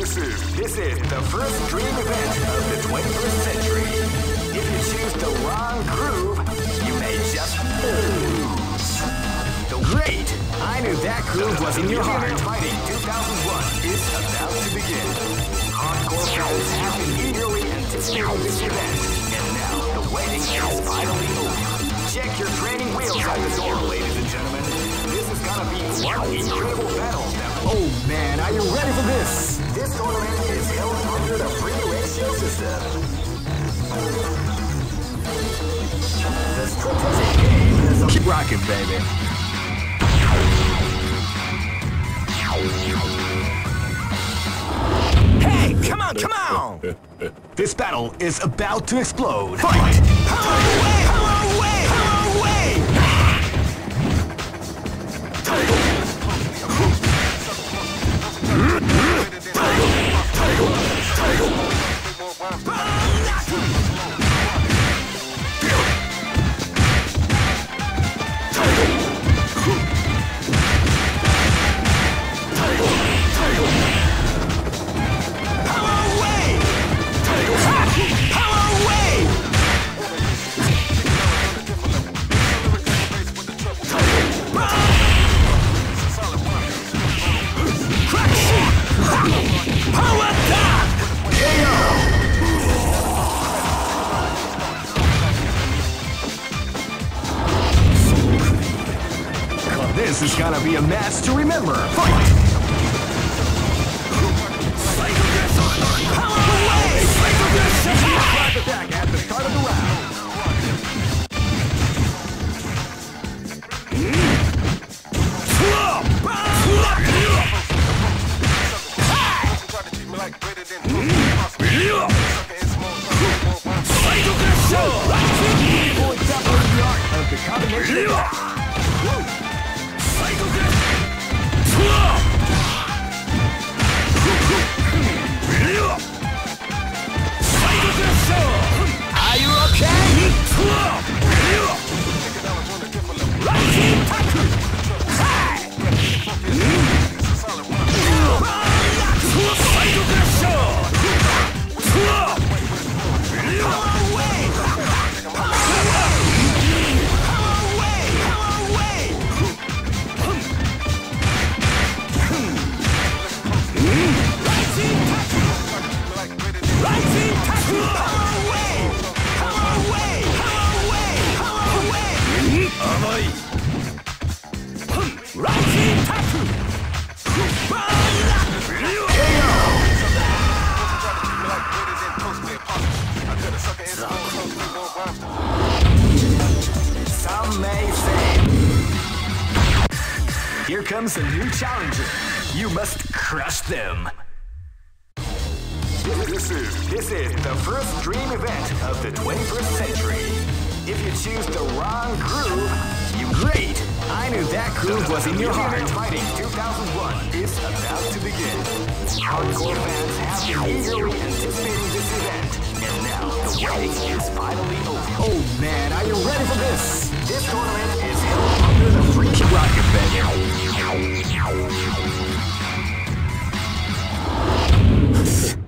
This is this is the first dream event of the 21st century. If you choose the wrong groove, you may just lose. The great! I knew that groove was in your heart. Fighting 2001 is about to begin. Hardcore fans have been eagerly anticipating this event, and now the waiting is finally over. Check your training wheels at the door, ladies and gentlemen. This is gonna be one incredible battle. Oh man, are you ready for this? This tournament is held under the free ratio system. The strategic game is a Keep rocking, baby. Hey, come on, come on! This battle is about to explode. Fight! Power away! Power Power This is gonna be a match to remember. Fight! Attack at the start of the round. Are you okay? Some comes a new challenger. You must crush them. This is this is the first dream event of the 21st century. If you choose the wrong groove, you great. I knew that groove was in your heart. Fighting 2001 is about to begin. Hardcore fans have been eagerly anticipating this event, and now the waiting is finally over. Oh man, are you ready for this? This tournament is held under the free Keep rocking,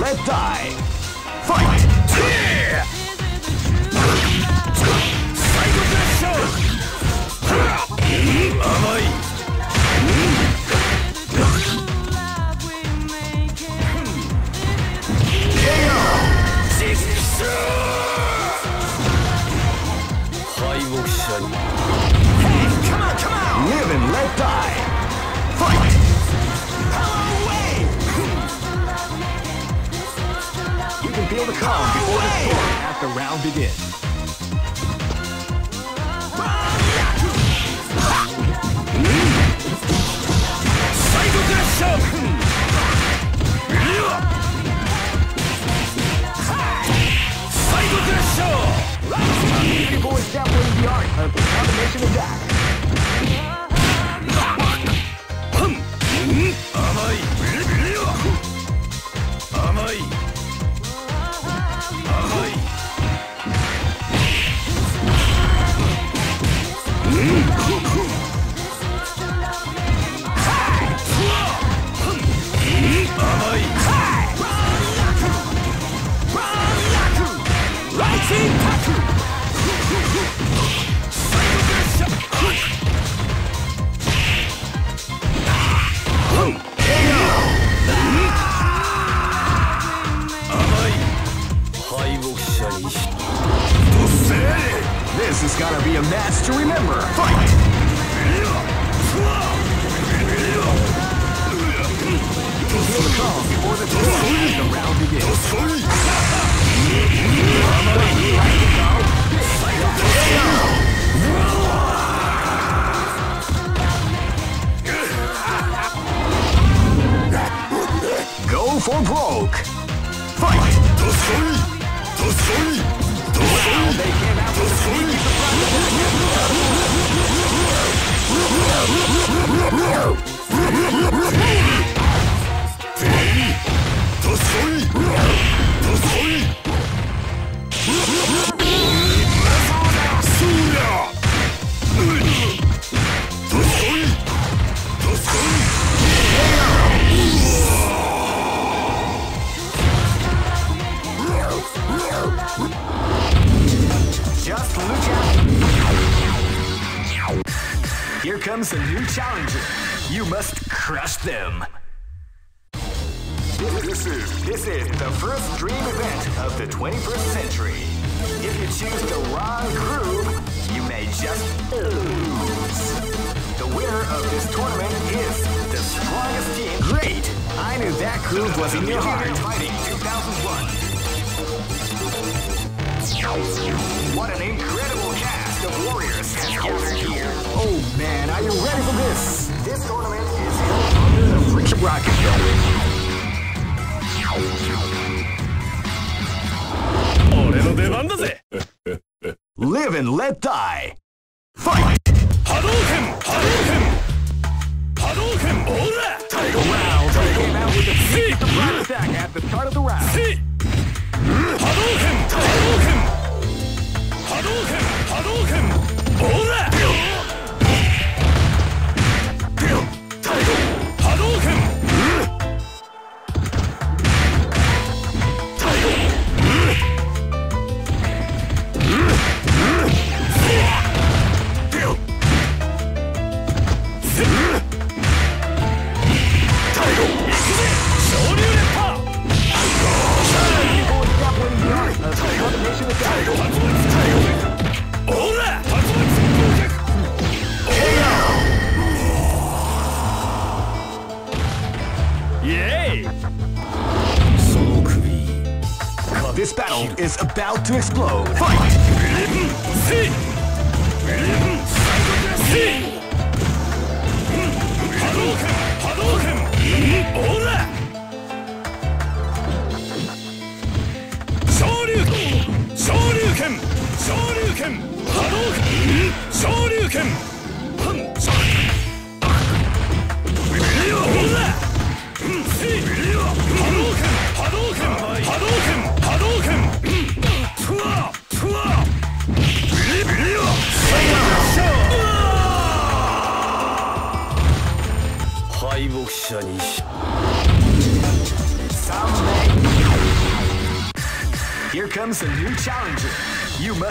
Let die. Fight! Yeah! Hey, come on, come on! Live and let die. Fight! calm before the storm, as the round begins. Beautiful example in the art of combination attack. about to explode.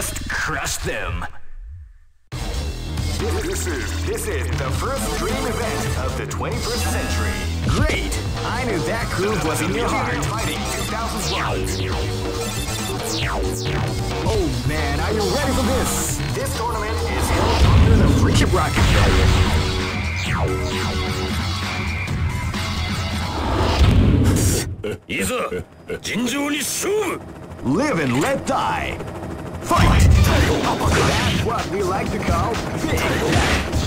just crush them. This is, this is the first dream event of the 21st century. Great! I knew that groove was in your heart. Fighting 2000 rounds. Oh man, are you ready for this? This tournament is held under the Friendship Rocket Pavilion. Live and let die! Fight! That's what we like to call big damage.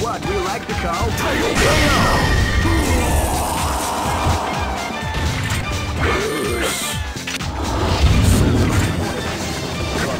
What we like to call KO.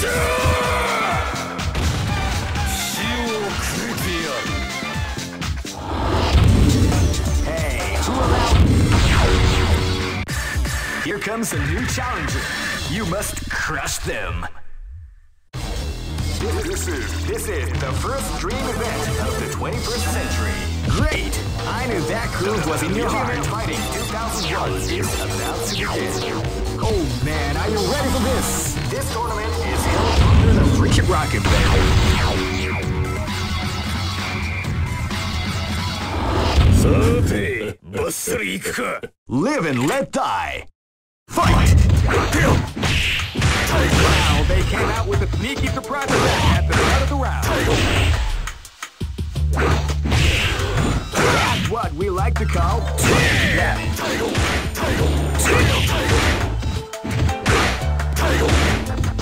Here comes a new challenger. You must crush them. This, this is this is the first dream event of the 21st century. Great! I knew that groove was in your heart. Fighting 2001 is about to begin. Oh man, are you ready for this? This tournament is held under the free rocket banner. Live and let die. Fight! Wow, they came out with a sneaky surprise attack at the start of the round. That's what we like to call Title! Title! Title! Title!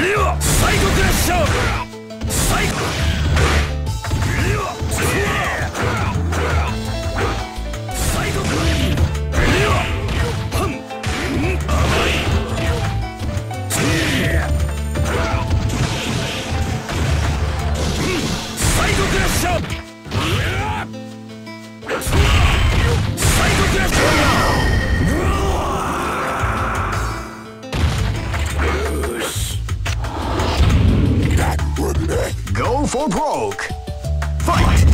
最はサイクラッシュ for broke. Fight!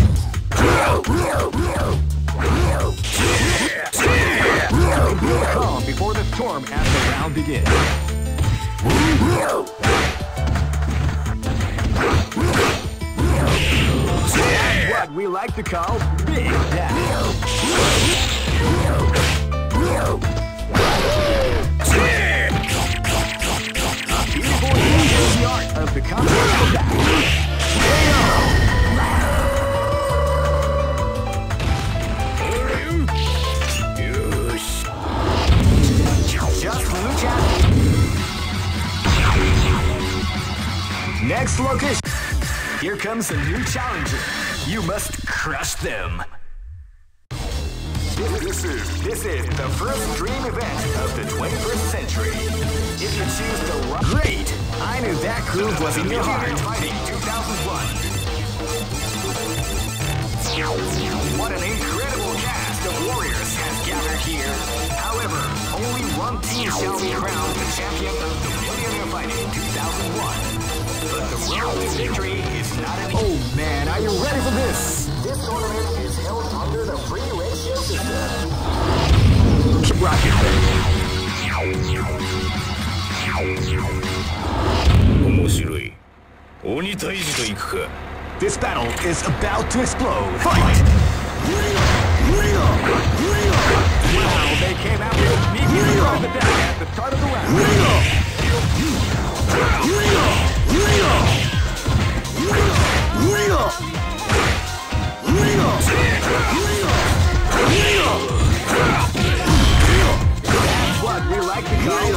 Calm before the storm as the round begins. What we like to call big is the art of the combination Next location. Here comes a new challenger. You must crush them. This is this is the first dream event of the 21st century. If you choose the right, great. I knew that groove was in your heart. Fighting 2001. What an incredible cast of warriors has gathered here. However, only one team shall be crowned the champion of the Millionaire Fighting 2001. But the to victory is not an Oh man, are you ready for this? This tournament is held under the free. Keep rocking, baby. 面白い鬼退治といくか This battle is about to explode. Fight! Wow, they came out with a sneaky from the back at the start of the round. What we like to call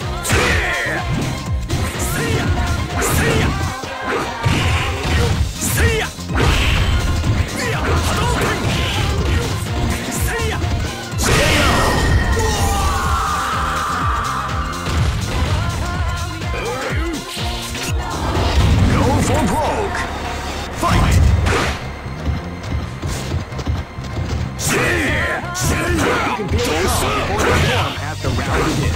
can be calm before the storm as the round.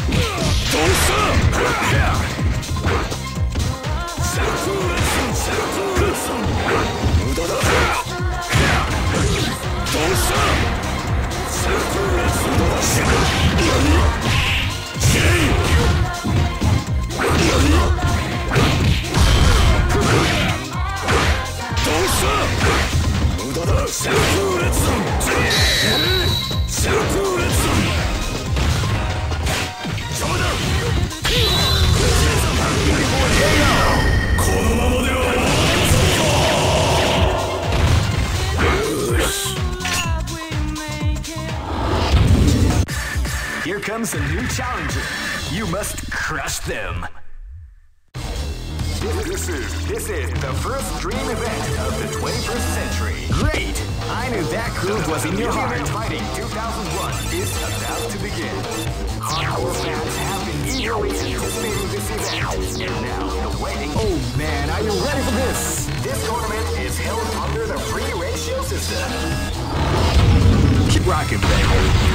Comes a new challenger. You must crush them. This is this is the first dream event of the 21st century. Great! I knew that groove was in your heart. Fighting 2001 is about to begin. Hardcore fans have been eagerly anticipating this event, and now the waiting. Oh man, are you ready for this? This tournament is held under the free ratio system. Keep rocking, baby.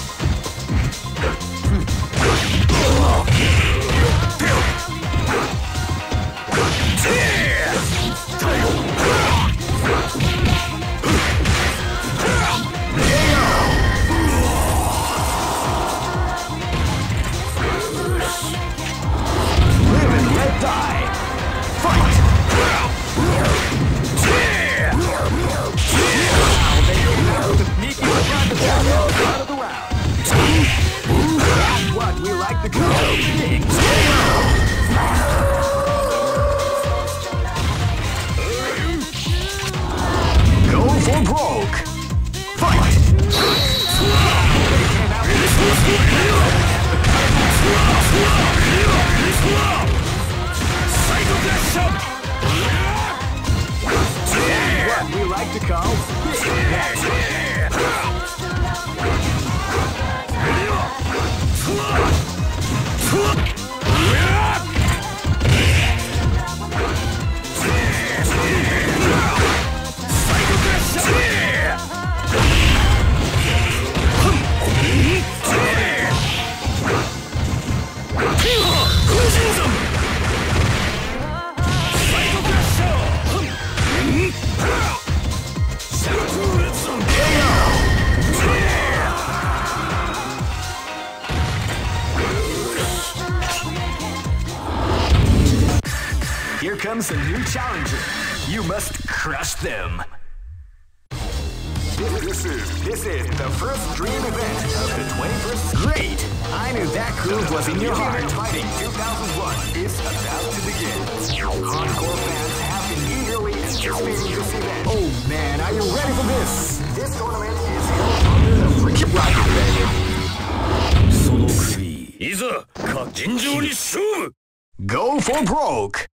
Broke.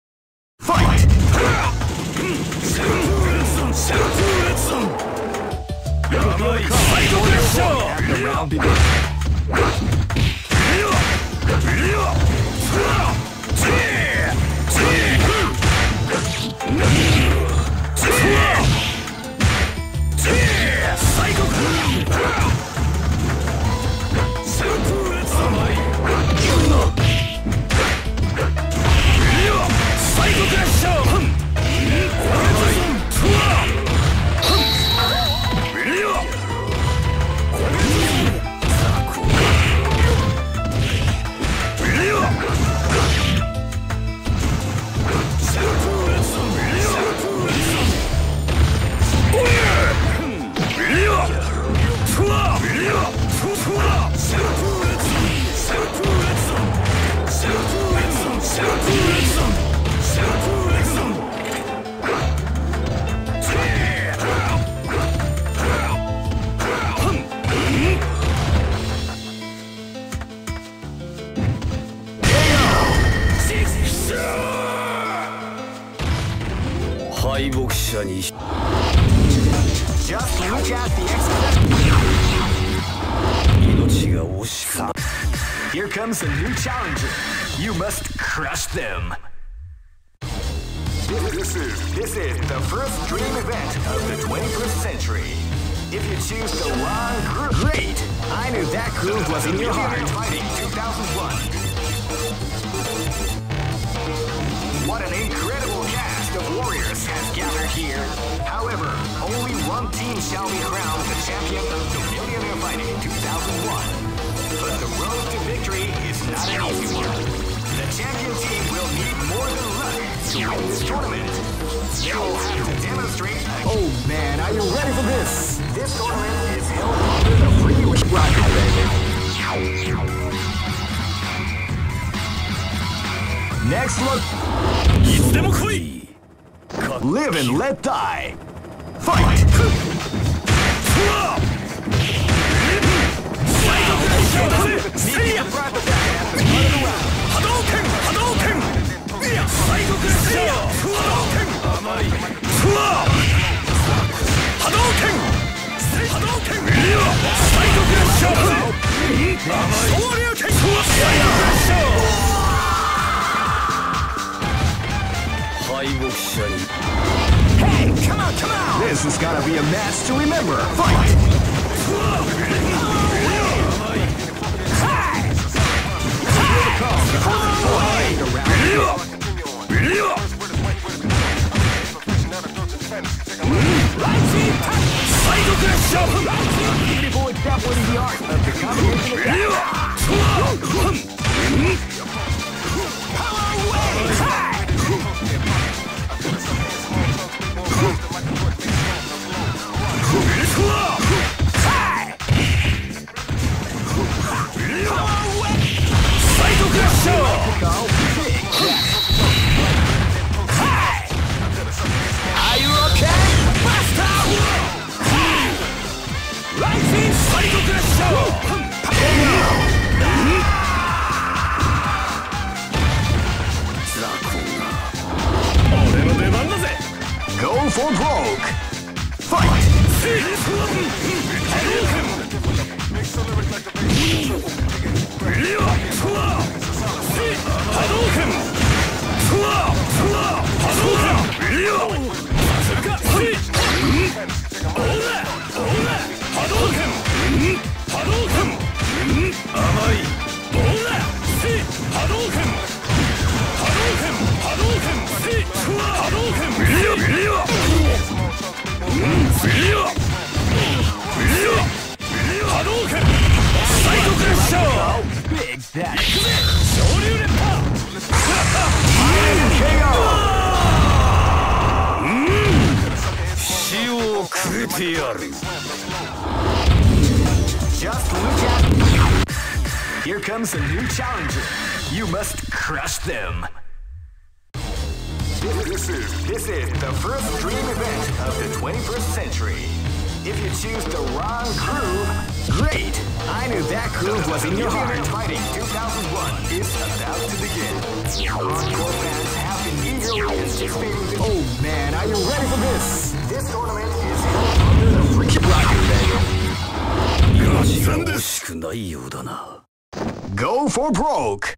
Broke!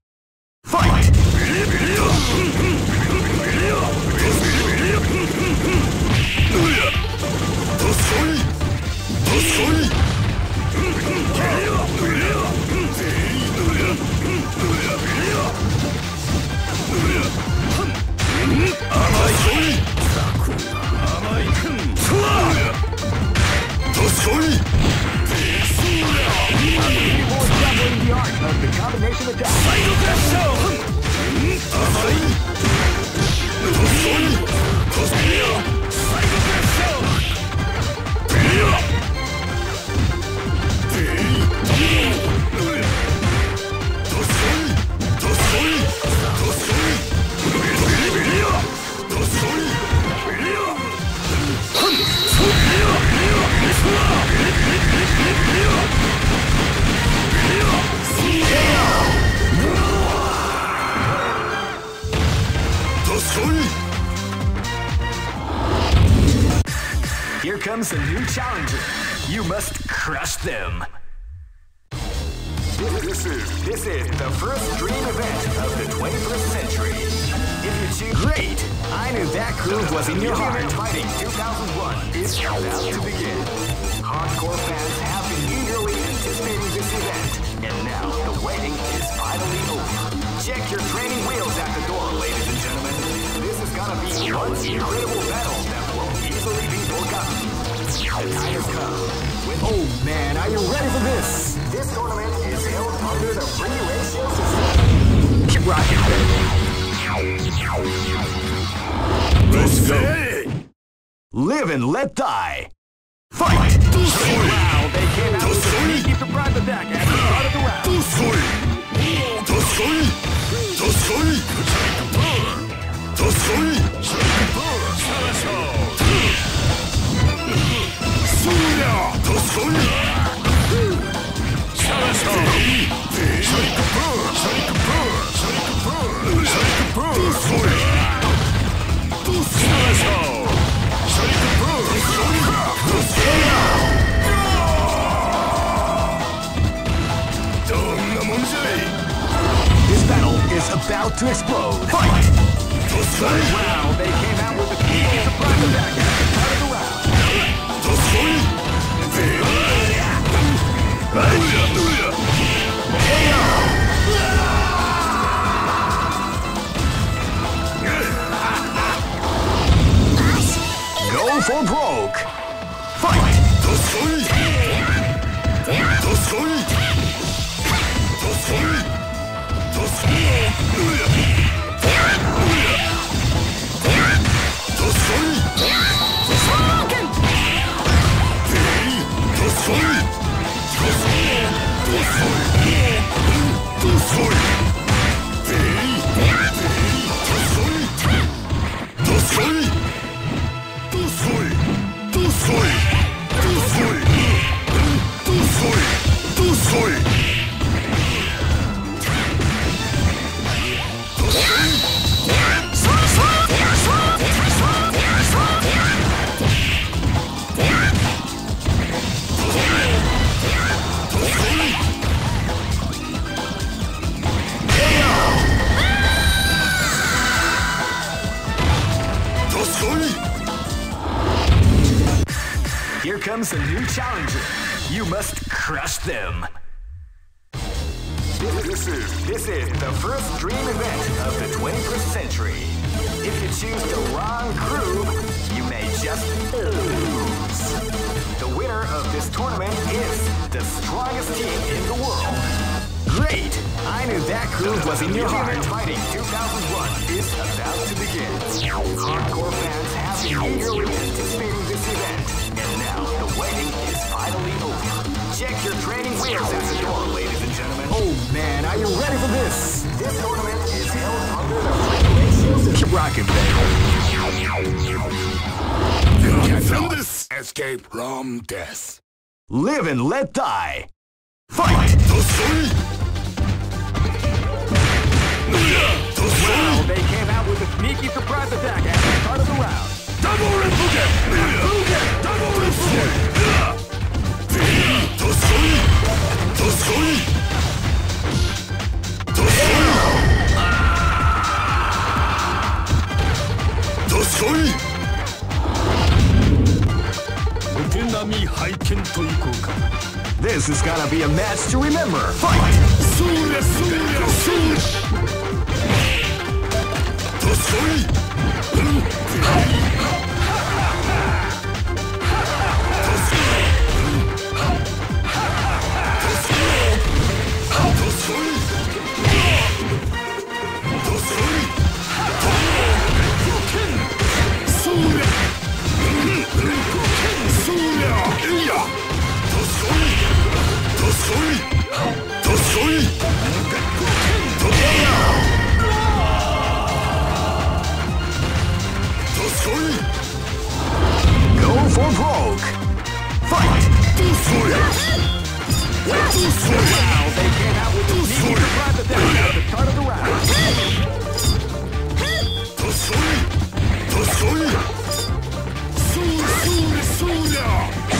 ど Live and let die. Fight! Wow, they came out with a sneaky surprise attack at the start of the round. Double Rinpoche! Double Rinpoche! み拝見といこうか This is gonna be a match to remember. Fight! そりゃそりゃそりとそい Sula!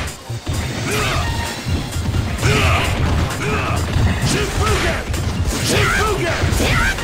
This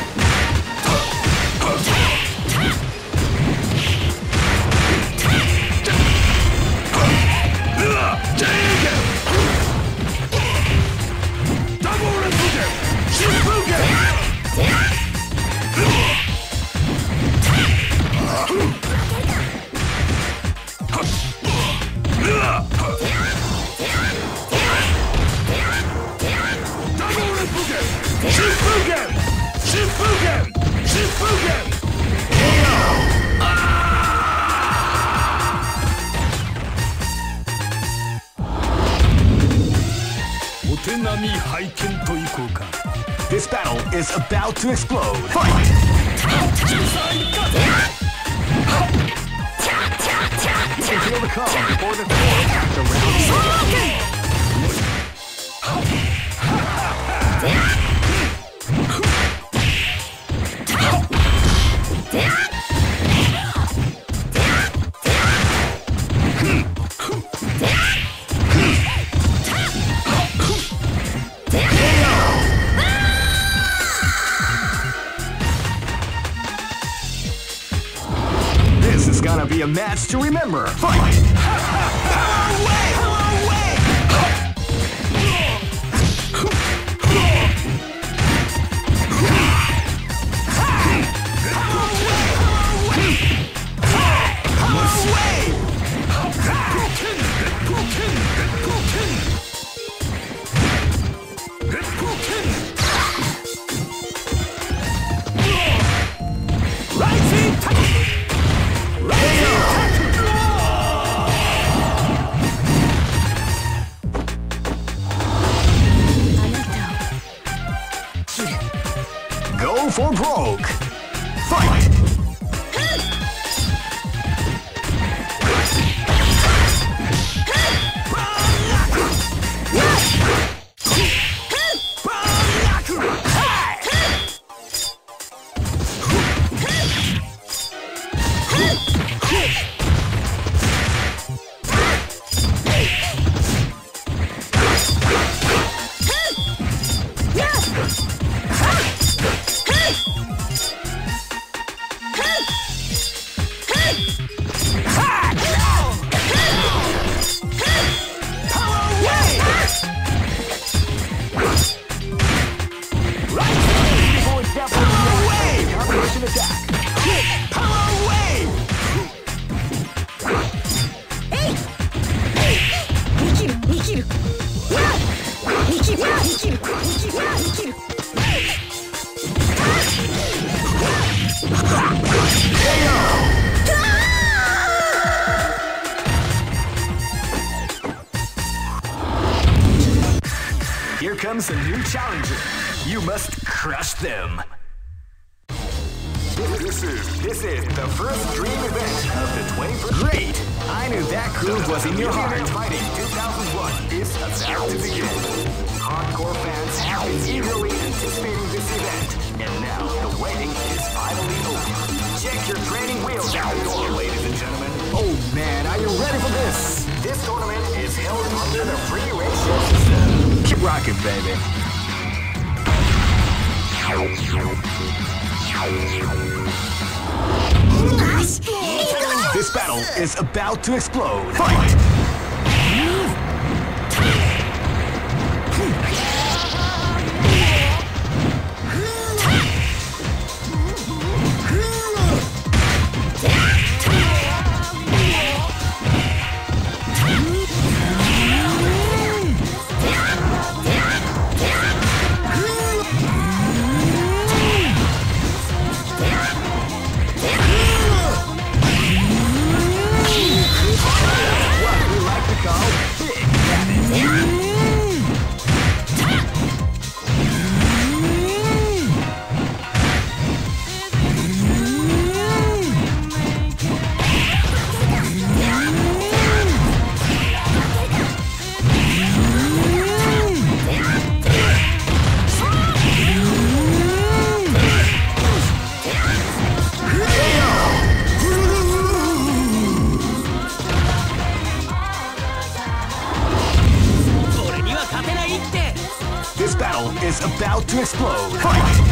hell is about to explode. Fight!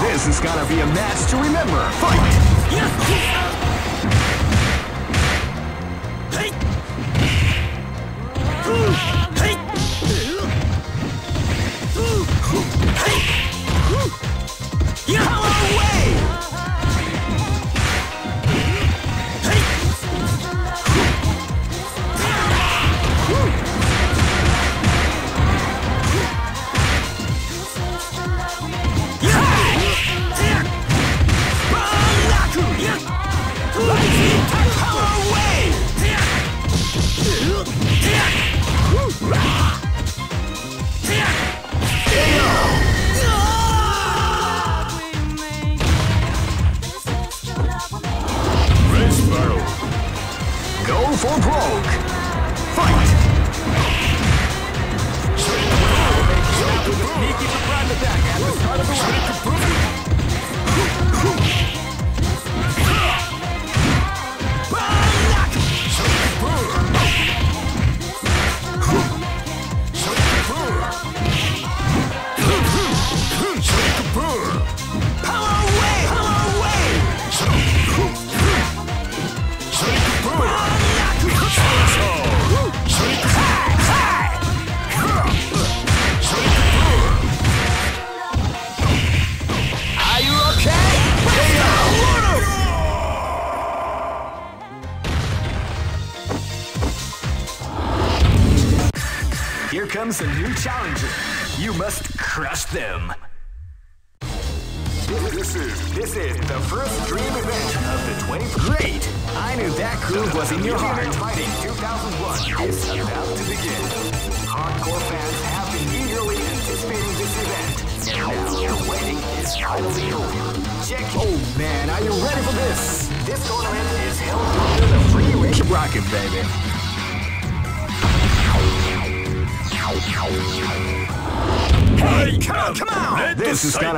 This is gonna be a match to remember. Fight! Yes. Hey.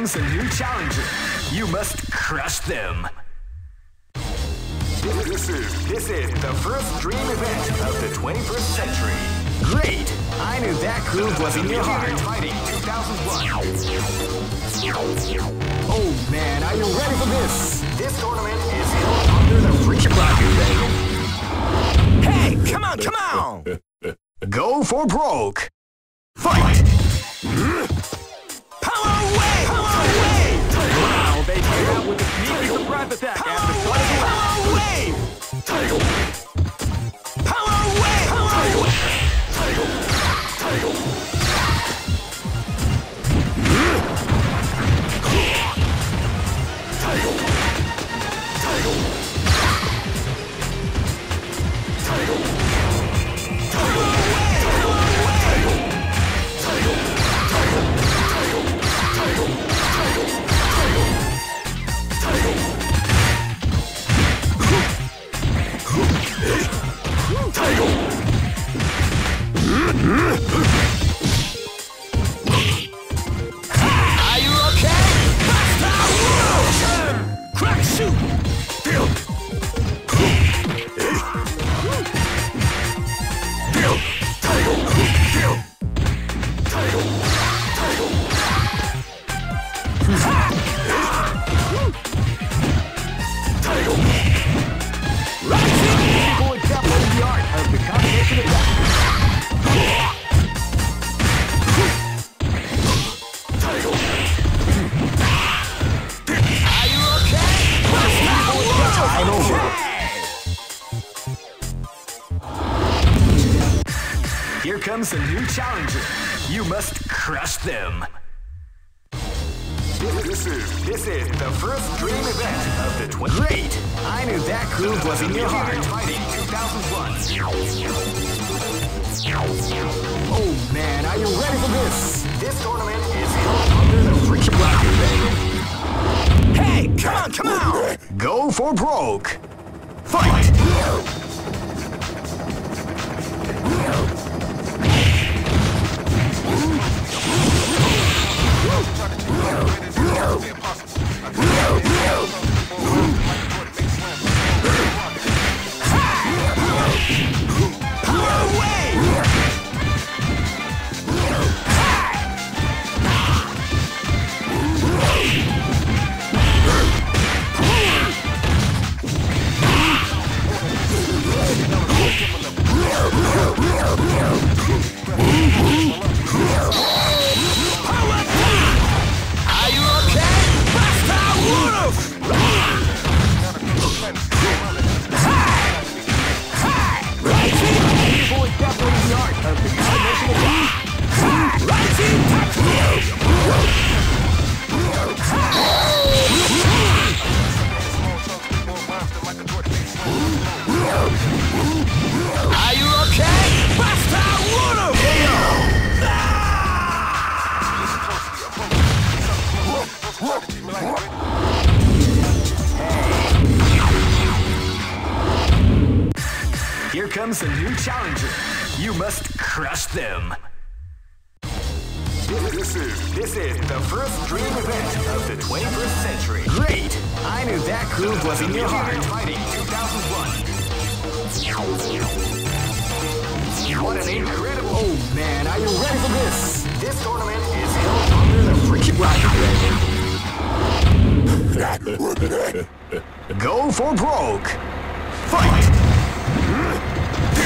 comes a new challenger. You must crush them. This is, this is the first dream event of the 21st century. Great! I knew that groove was in your heart. Fighting 2001. Oh man, are you ready for this? This tournament is held under the freaking rocket Hey, come on, come on! Go for broke! Oh man, are you ready for this? This tournament is held under the free bracket. Hey, come on, come on! Go for broke. Fight! Mm-hmm. comes a new challenger. You must crush them. This is this is the first dream event of the 21st century. Great! I knew that groove was in your heart. Fighting 2001. What an incredible! Oh man, are you ready for this? This tournament is held under the freaking bracket. Go for broke.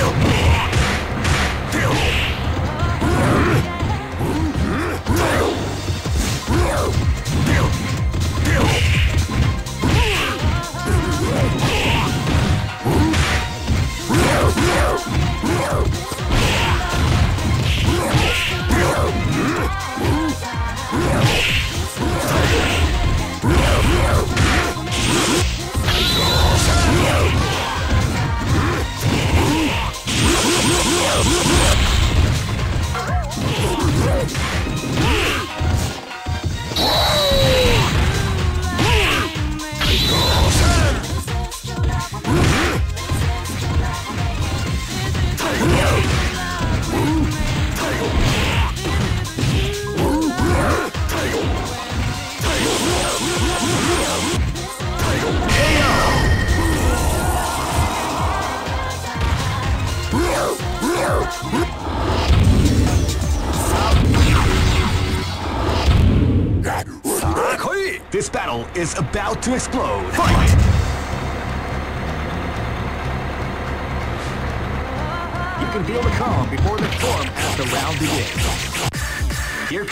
This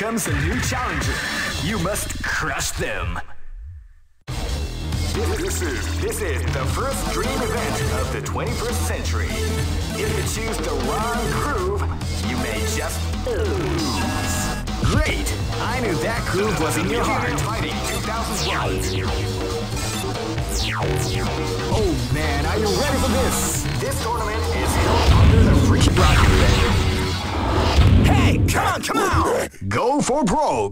comes a new challenger. You must crush them. This is this is the first dream event of the 21st century. If you choose the wrong groove, you may just lose. Great! I knew that groove was in your heart. Fighting 2001. Oh for broke.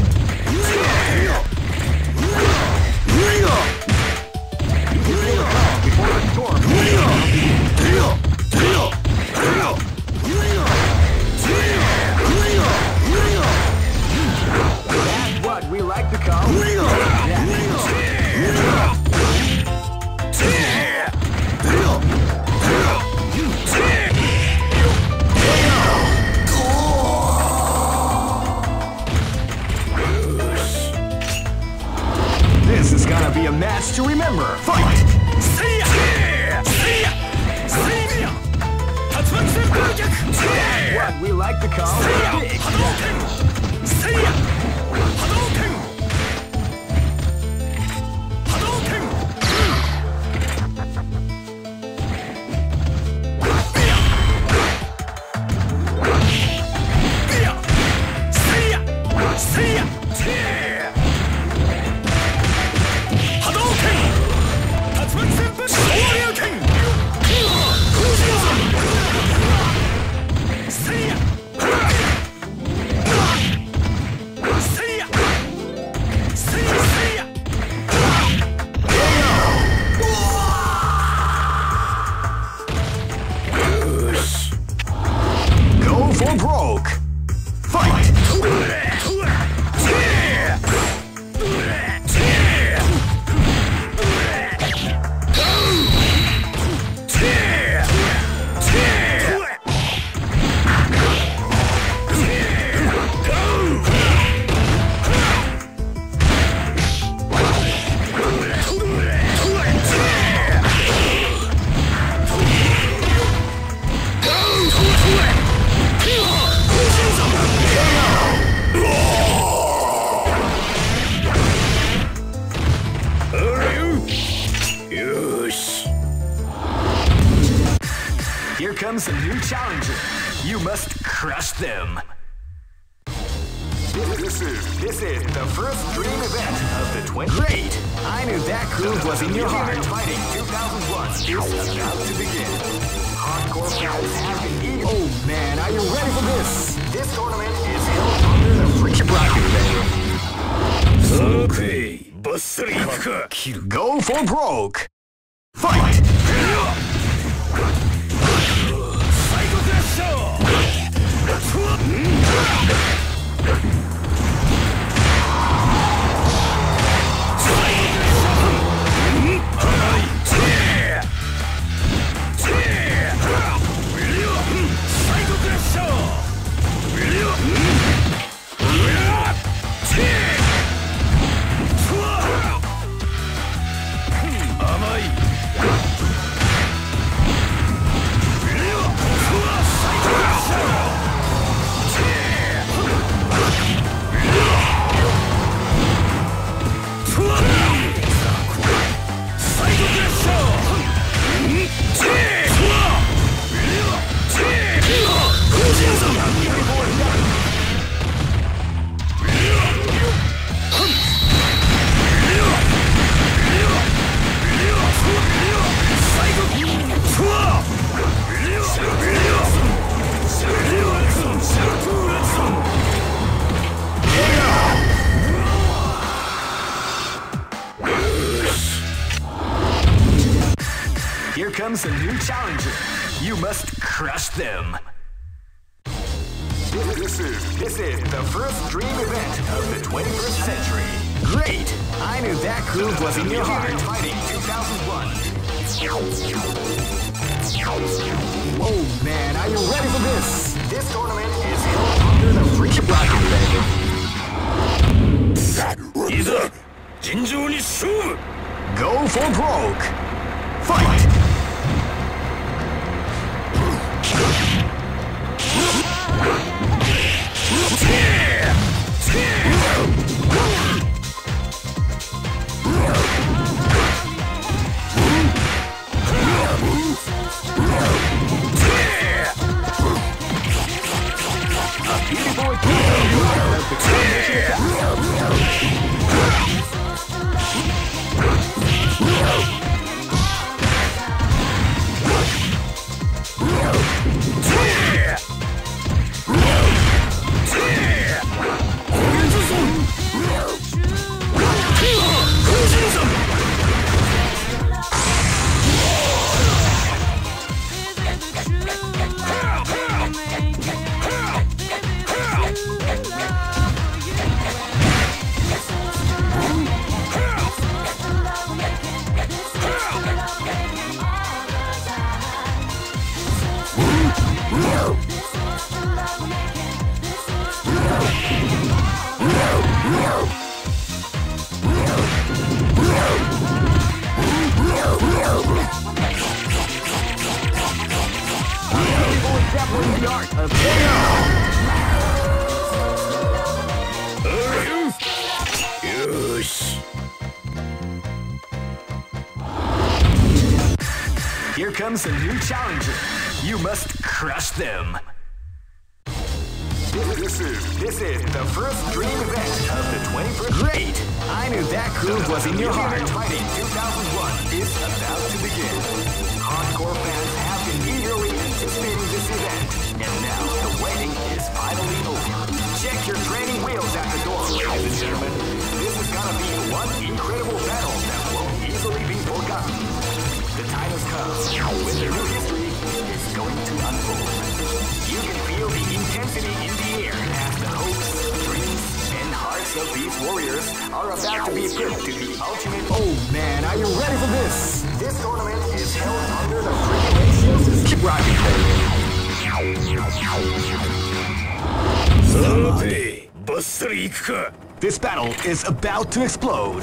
About to explode.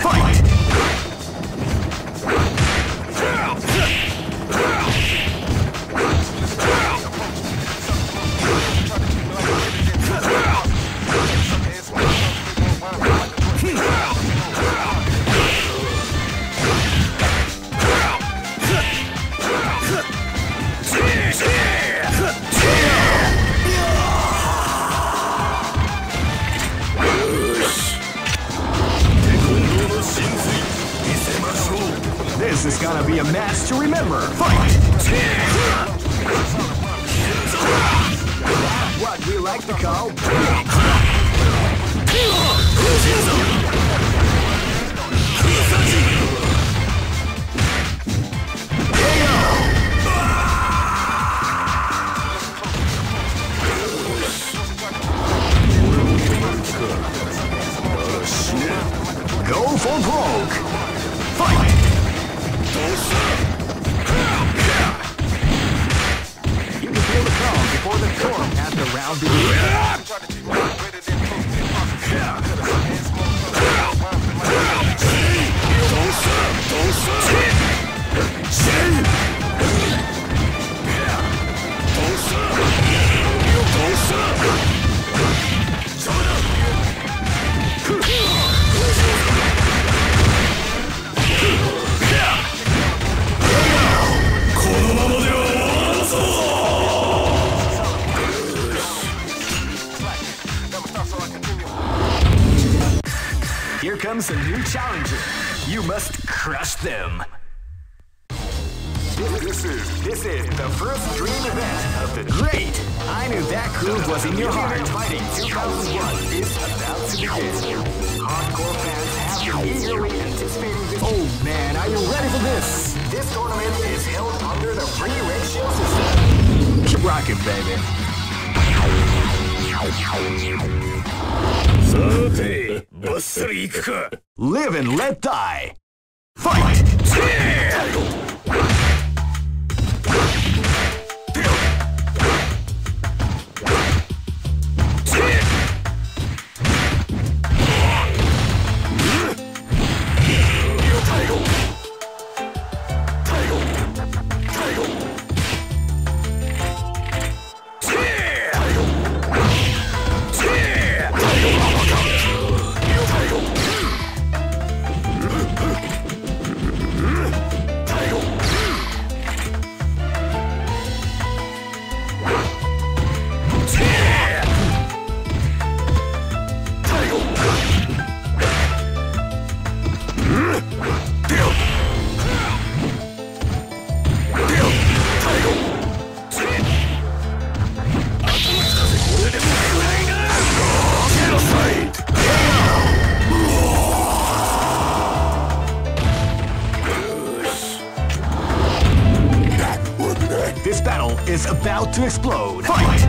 to explode. Fight!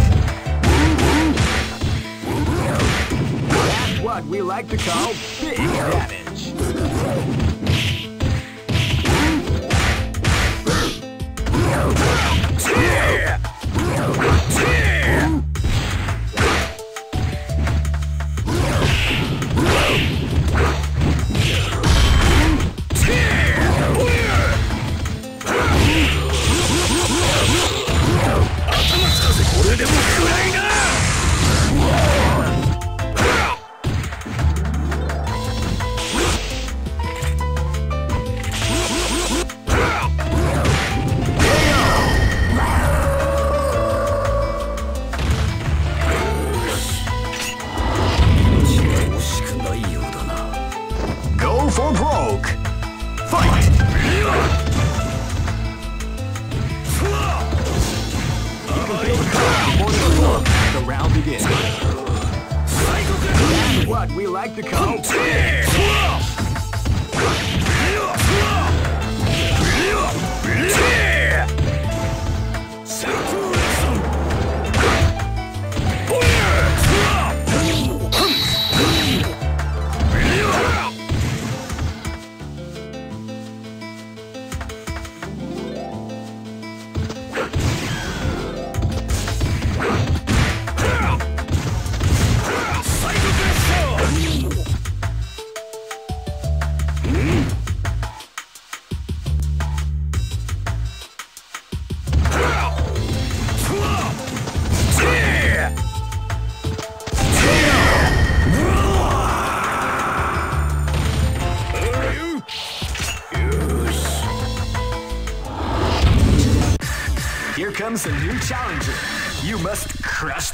That's what we like to call big damage.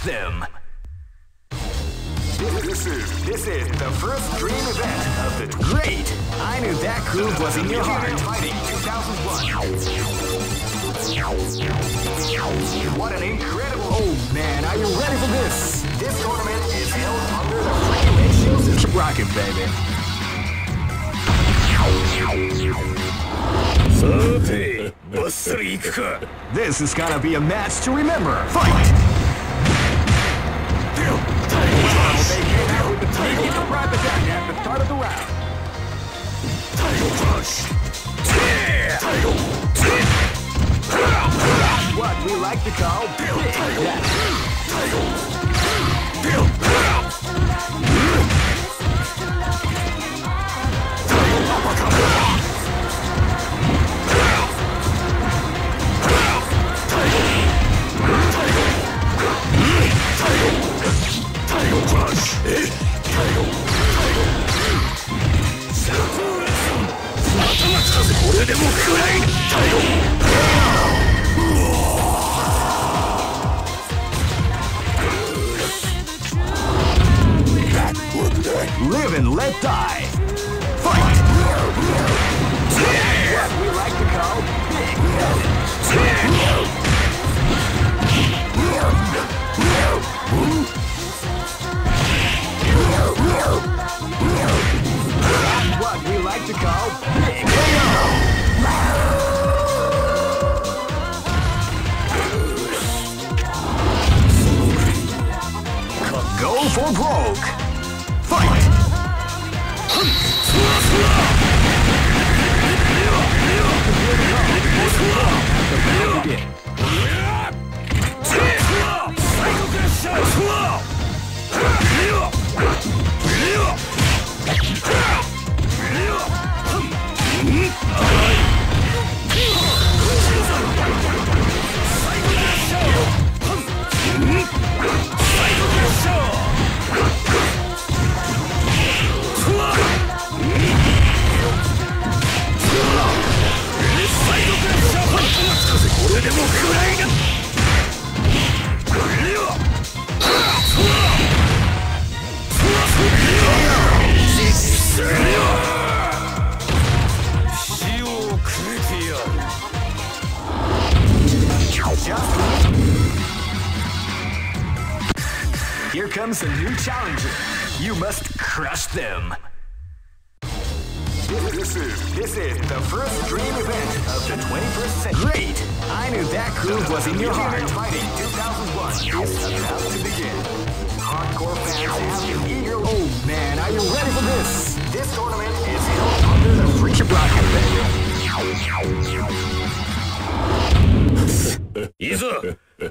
them. This is this is the first dream event of the great. I knew that groove was in your heart. Fighting 2001. What an incredible! Oh man, are you ready for this? This tournament is held under the regulations. Keep rocking, baby. This is gonna be a match to remember. Fight! challenger. You must crush them. This is this is the first dream event of the 21st century. Great! I knew that groove was in your heart. Fighting 2001 is about to begin. Hardcore fans have been eager. Oh man, are you ready for this? This tournament is held under the free Keep rocking, baby. いざ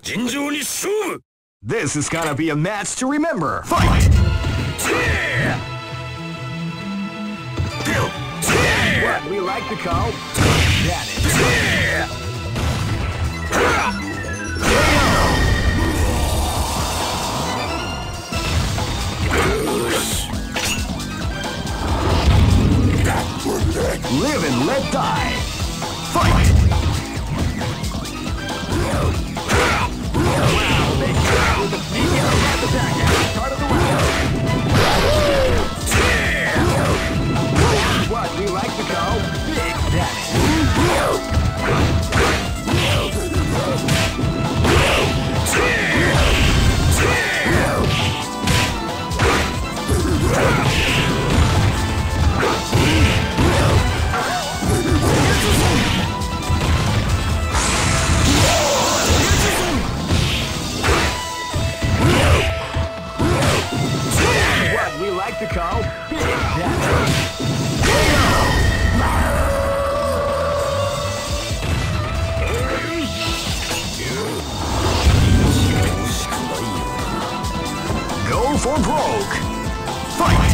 尋常に勝負 this is gonna be a match to remember. Fight! What we like to call Daddy. Live and let die. Fight! What we like Daddy. Go for broke. Fight!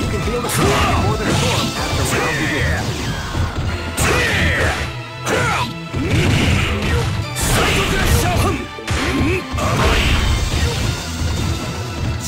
You can feel the more than a storm the round begins.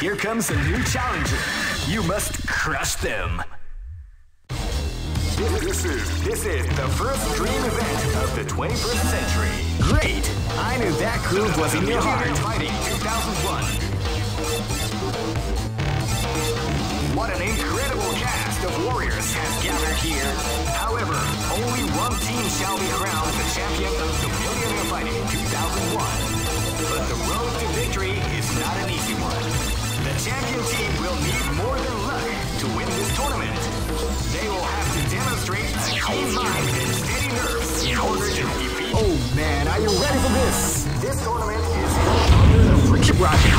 Here comes a new challenger. You must crush them. This is this is the first dream event of the 21st century. Great! I knew that groove was in your heart. Fighting 2001. What an incredible cast of warriors has gathered here. However, only one team shall be crowned the champion of the Millionaire Fighting 2001. But the road to victory is not an easy one. The champion team will need more than luck to win this tournament. They will have to demonstrate a keen mind and steady nerves in order to defeat. Oh man, are you ready for this? This tournament is under the rocket.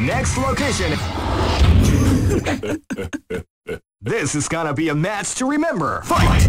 Next location. this is gonna be a match to remember. Fight!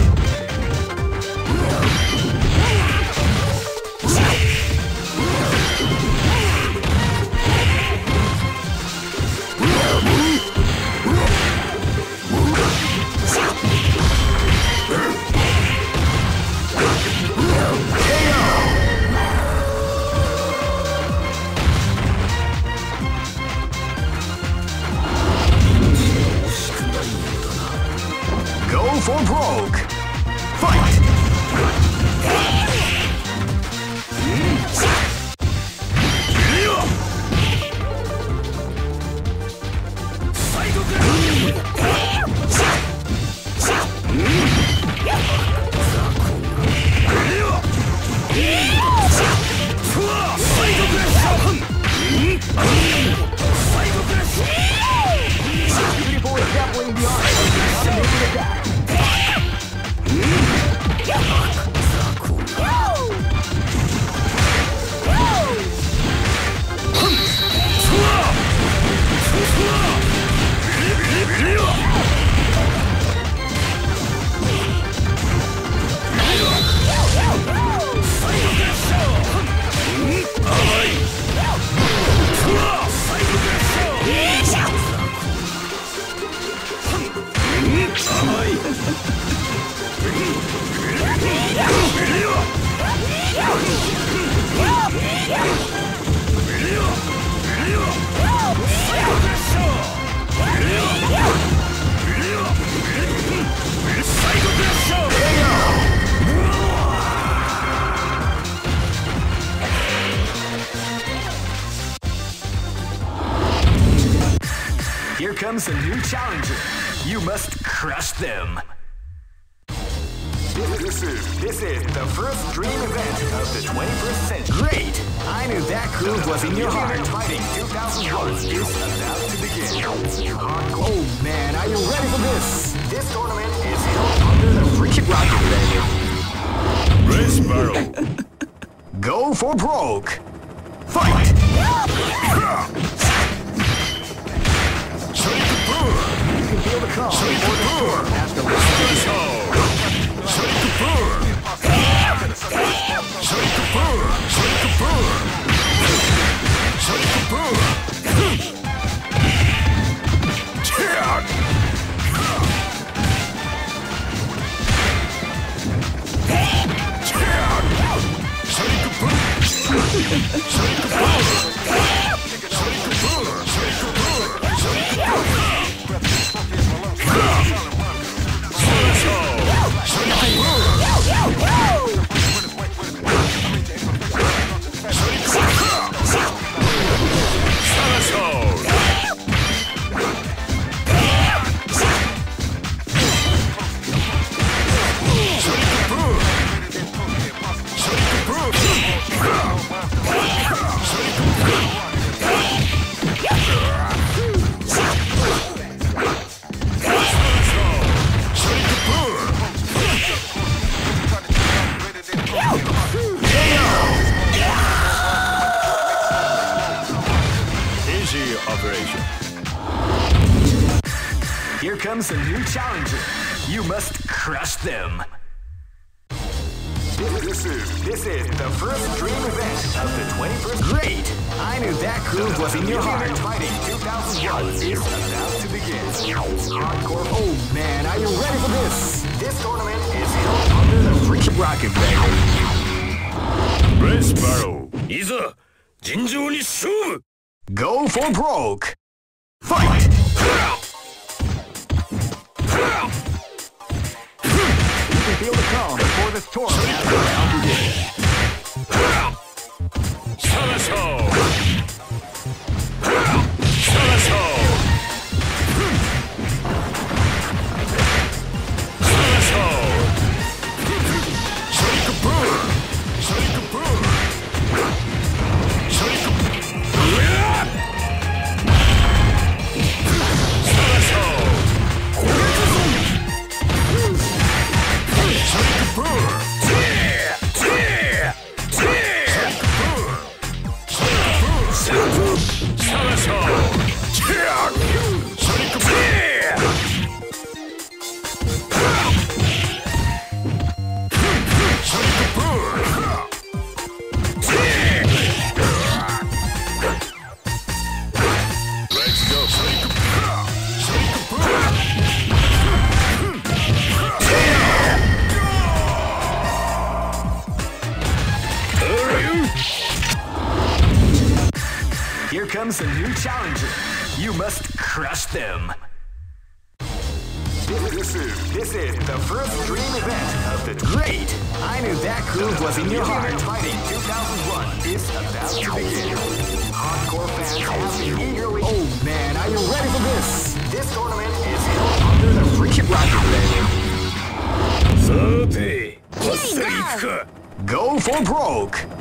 was in your heart. Fighting 2001 is about to begin. Hardcore fans have been eagerly. Oh man, are you ready for this? This tournament is held under the freaking rocket, baby. Go for broke!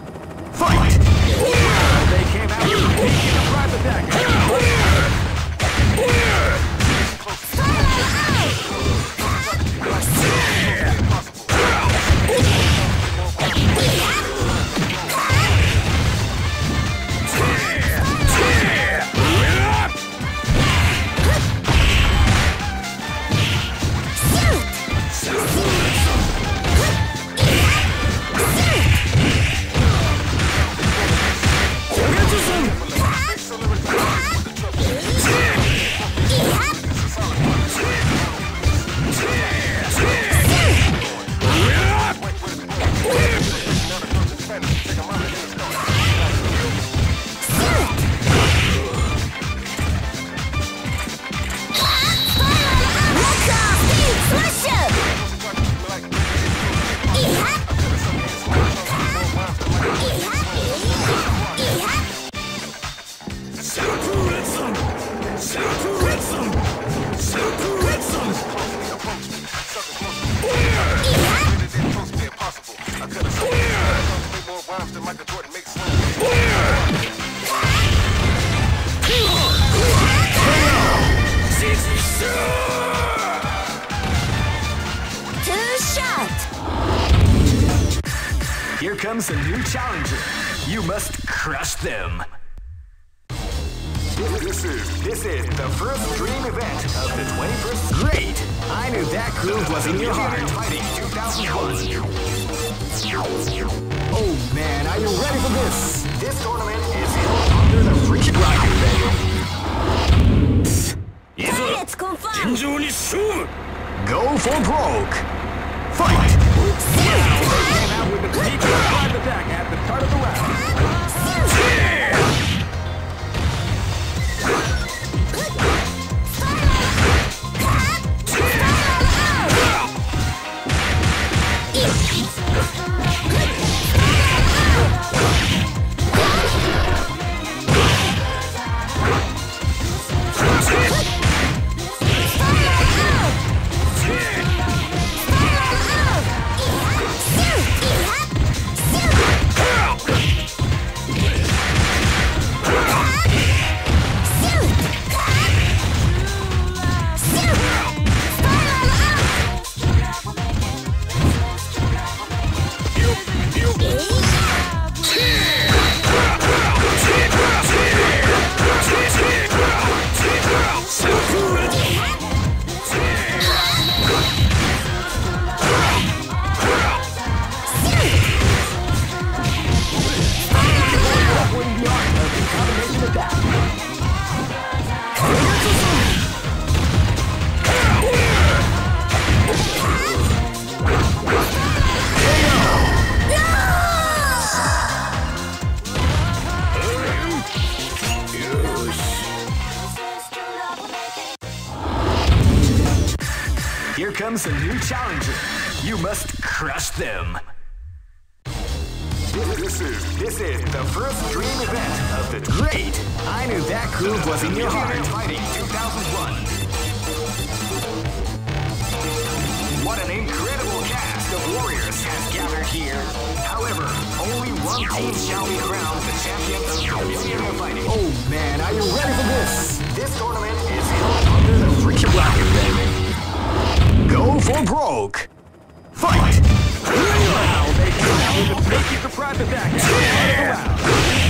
For broke. Fight! Wow, they out with a sneaky surprise attack. Yeah.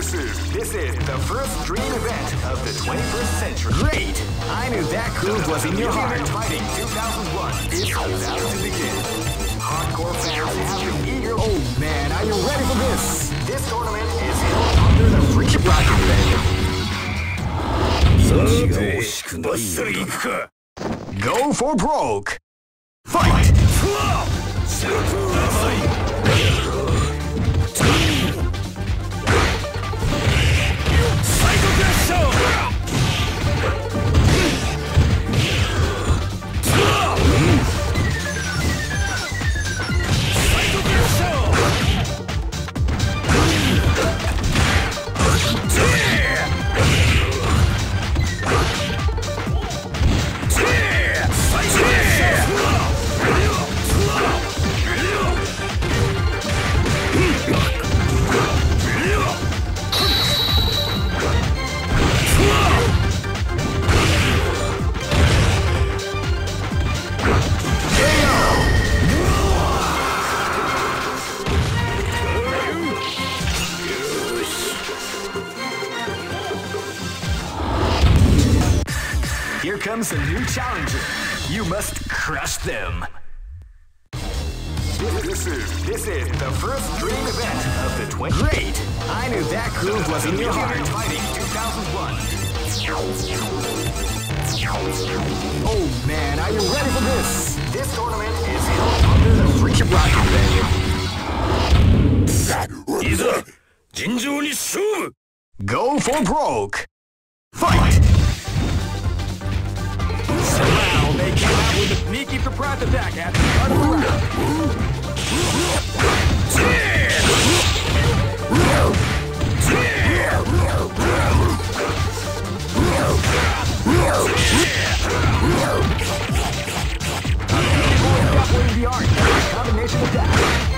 This is this is the first dream event of the 21st century. Great! I knew that groove was in your heart. Fighting 2001 is about to begin. Hardcore fans have been eager. Oh man, are you ready for this? This tournament is held under the free bracket, baby. Go for broke. Fight! Here comes a new challenger. You must crush them. This is this is the first dream event of the 20. Great! I knew that groove was in your heart. Fighting 2001. Oh man, are you ready for this? This tournament is held under the Freaky Rocket venue. Go for broke! Fight! They came out with a sneaky surprise attack at. Combination attack.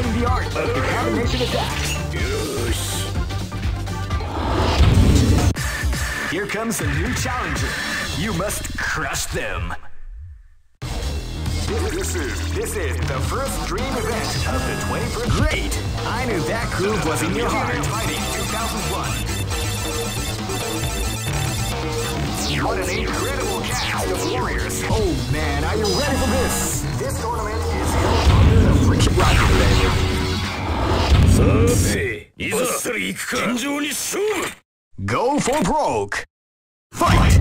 Beautiful the art of the combination attack. Here comes a new challenger. You must crush them. This is this is the first dream event of the 21st. Great! I knew that groove was in your heart. Fighting 2001. What an incredible cast of warriors! Oh man, are you ready for this? 行くか天井に勝負 Go for broke. Fight!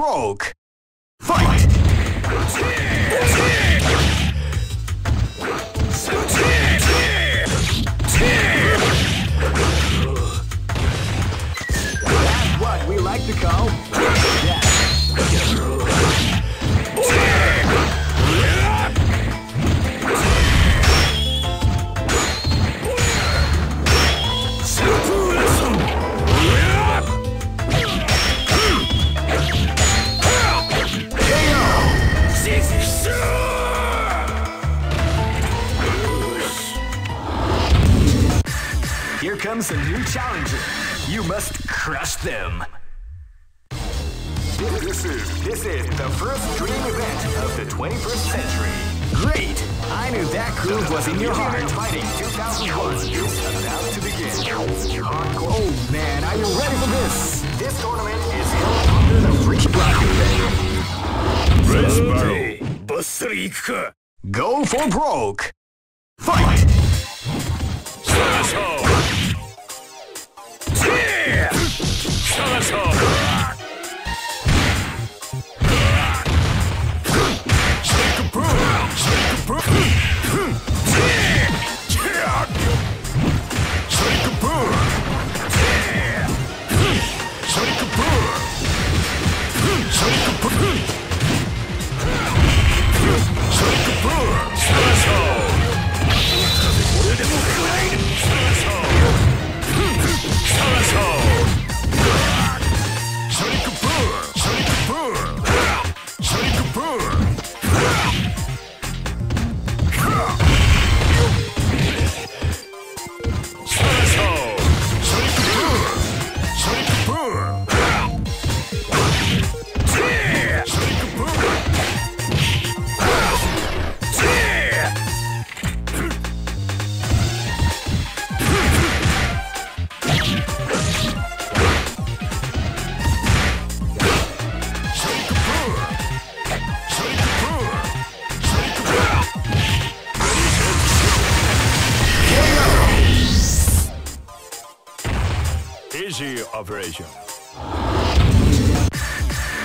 Broke.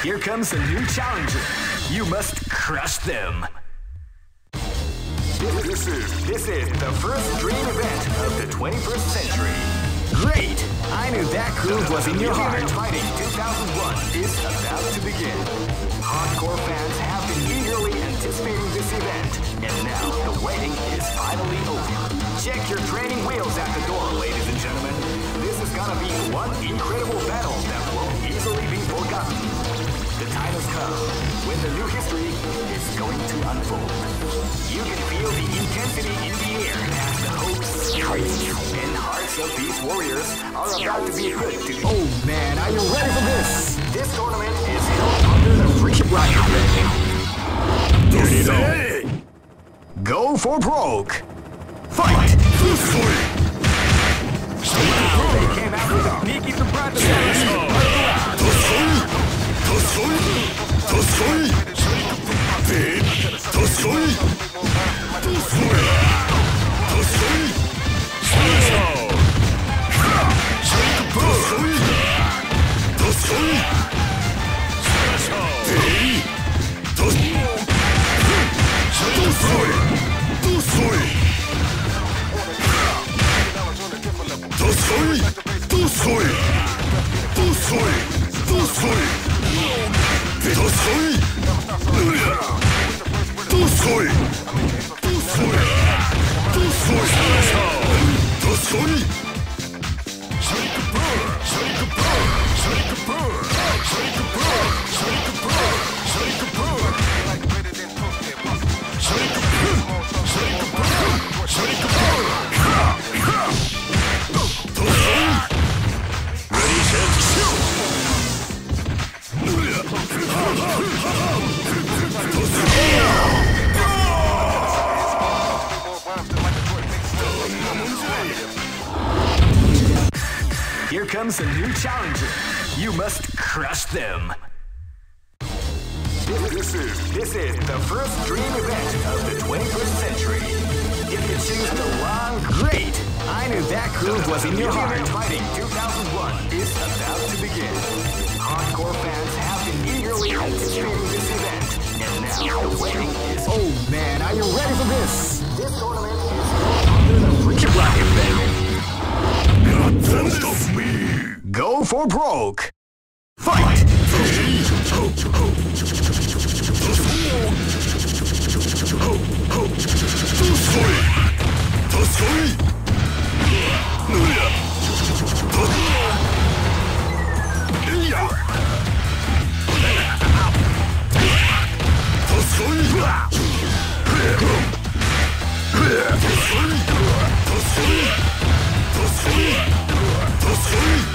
Here comes a new challenger. You must crush them. This is, this is the first dream event of the 21st century. Great! I knew that groove was in your heart. Fighting 2001 is about to begin. Hardcore fans have been eagerly anticipating this event, and now the waiting is finally over. Check your training wheels at the door one incredible battle that won't easily be forgotten. The time has come when the new history is going to unfold. You can feel the intensity in the air as the hopes, dreams, and hearts of these warriors are about to be put to Oh man, are you ready for this? This tournament is held under the free rocket Go for broke. Fight! They be! Out with a sneaky surprise attack. Here comes a new challenger. You must crush them. This, is this is the first dream event of the 21st century. If you choose the wrong, great. I knew that groove was in your heart. Fighting 2001 is about to begin. Hardcore fans have been eagerly anticipating this event, and now the waiting is. Oh man, are you ready for this? This tournament is under the free rocket Go for broke. Fight! Sweet!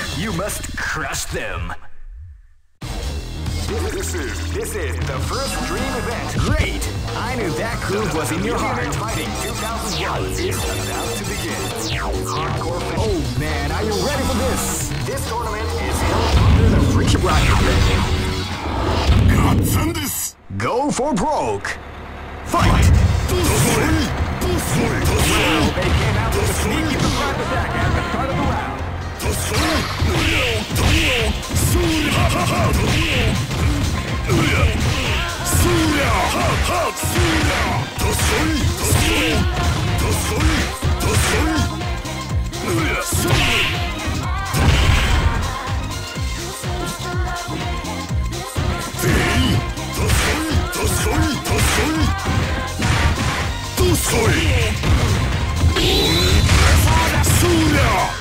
You must crush them. This, this is this is the first dream event. Great! I knew that groove was in your heart. Fighting 2001 is about to begin. Hardcore fans. Oh man, are you ready for this? This tournament is held under the free rocket Go for broke. Fight! They came out with a sneaky surprise attack at the start of the round. Sura!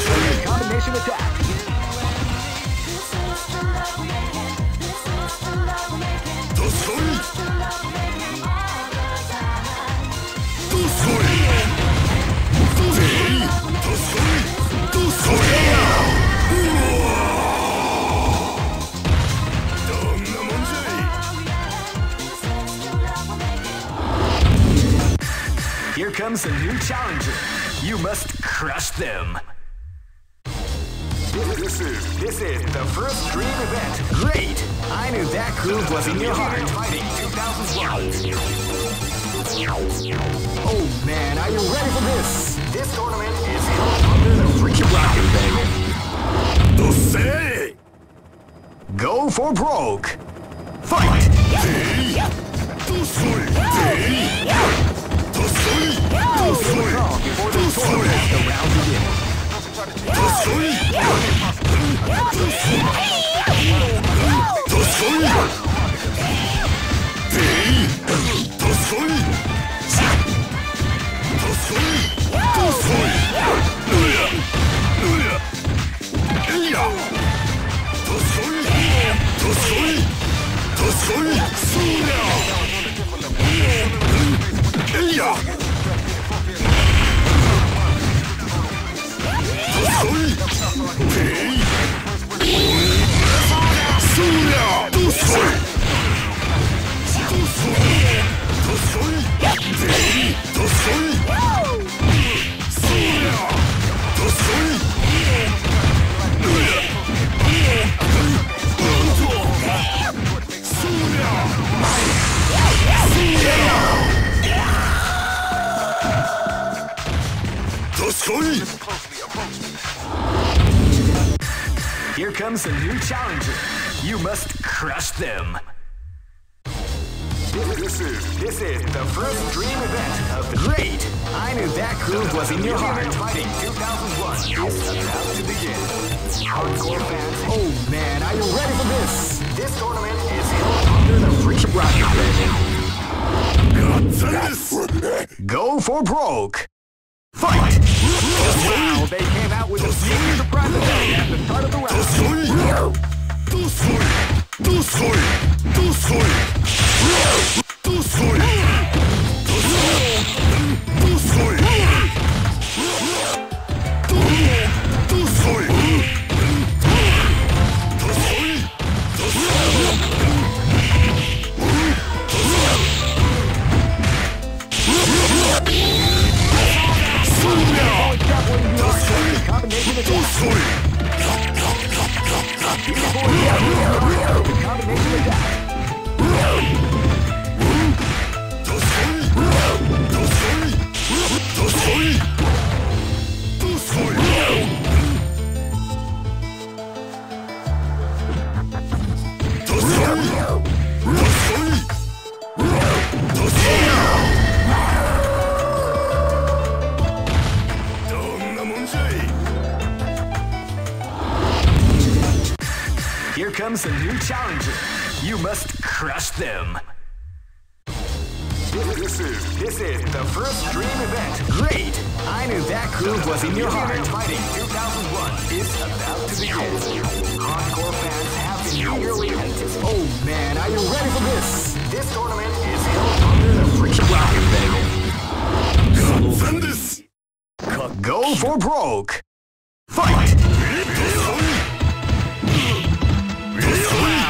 Extrapolating the them. This is this is the first dream event. Great! I knew that groove was in your heart. Fighting 2000 Oh man, are you ready for this? This tournament is held under the freaking rocket, baby. The city. Go for broke. Fight. Fight. Yeah! そいで Here comes a new challenger. You must crush them. This is this is the first dream event of the great. I knew that groove was in your heart. Fighting 2001 is about to begin. Hardcore fans, oh man, are you ready for this? This tournament is held under the free rocket. Go for broke. Fight. They came out with a sneaky surprise attack at the start of the round. Do soy! Do soy! Do! けて遅い comes a new challenger. You must crush them. This is this is the first dream event. Great! I knew that groove was in your heart. Fighting 2001 is about to begin. Hardcore fans have been eagerly anticipating. Oh man, are you ready for this? This tournament is held under the freaking rocket, bagel. Go for broke. Fight.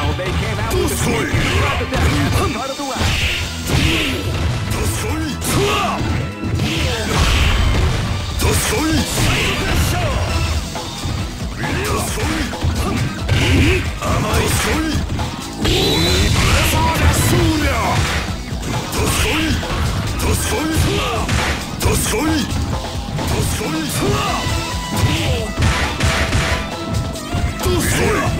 どっそい Wow, they came out with a sneaky surprise attack at the start of the round. ど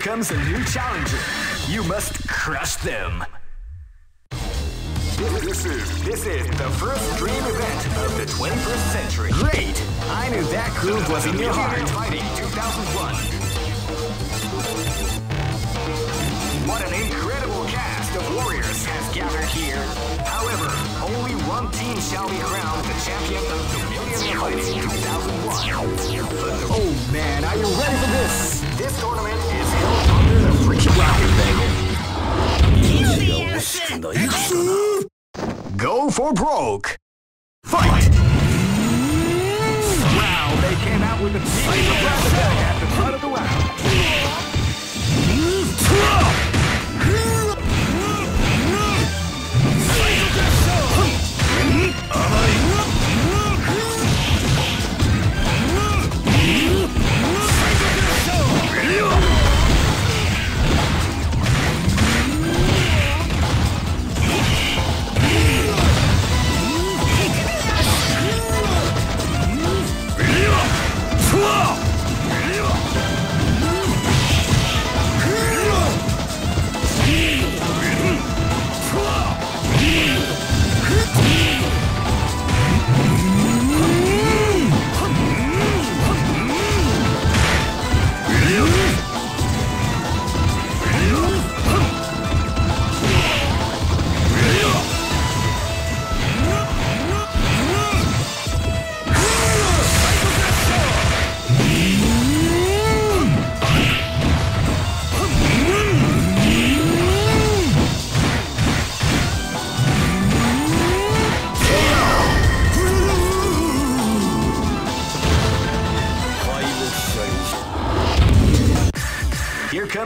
comes a new challenger. You must crush them. This is this is the first dream event of the 21st century. Great! I knew that groove was in your heart. Fighting 2001. What an incredible cast of warriors has gathered here. However, only one team shall be crowned the champion of the Millionaire Fighting 2001. Oh man, are you ready for this? This tournament is held under the freaking rocket bagel. Go for broke. Fight! Wow, they came out with a big round at the start of the round. Amai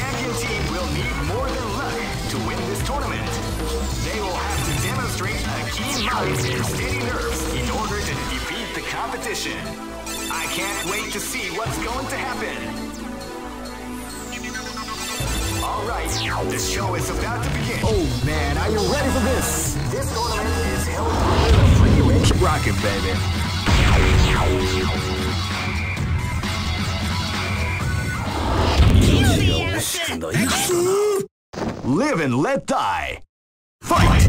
The champion team will need more than luck to win this tournament. They will have to demonstrate a keen mind and steady nerves in order to defeat the competition. I can't wait to see what's going to happen. All right, the show is about to begin. Oh man, are you ready for this? This tournament is held under the free range. Keep rocking, baby. Live and let die. Fight!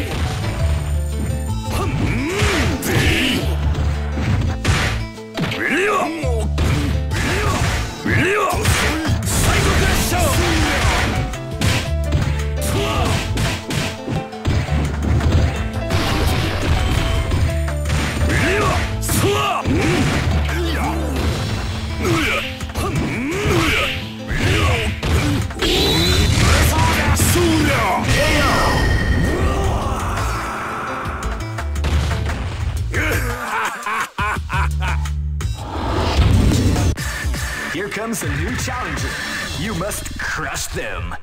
comes a new challenger. You must crush them.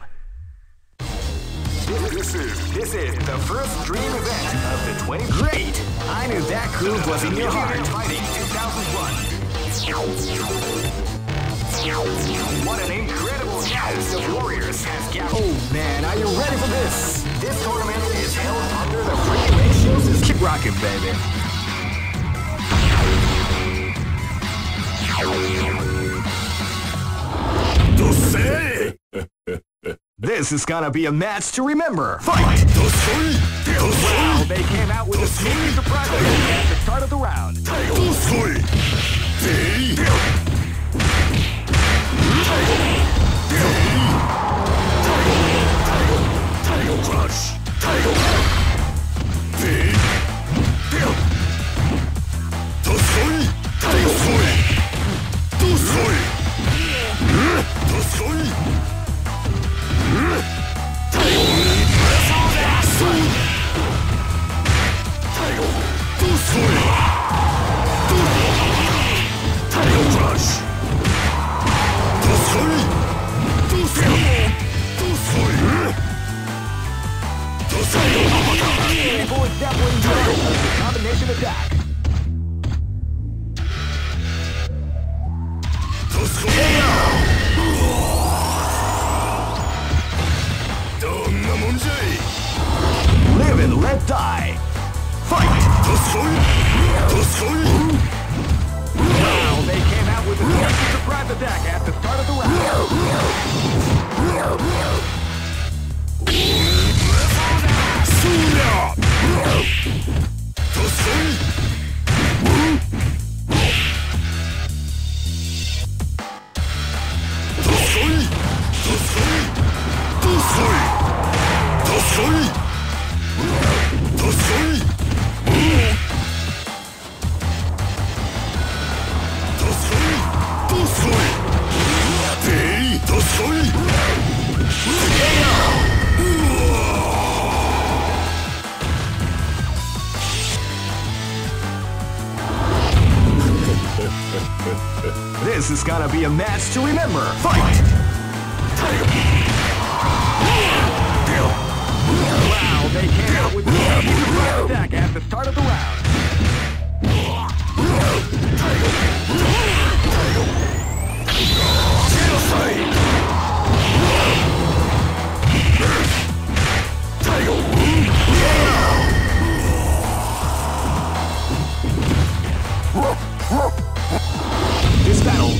This, is this is the first dream event of the 20 Great! I knew that groove was in your heart. Fighting 2001. What an incredible cast of warriors has gathered. Oh man, are you ready for this? This tournament is held under the system. Keep rocking, baby. とせい This is gonna be a match to remember. Fight! Wow, they came out with a sneaky surprise at the start of the round. Crush! attack. and let die. Fight! Wow, they came out with a quite surprise attack at the start of the round. Sunya! This is gonna be a match to remember. Fight! Wow, they came out with a attack at the start of the round.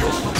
Chaos.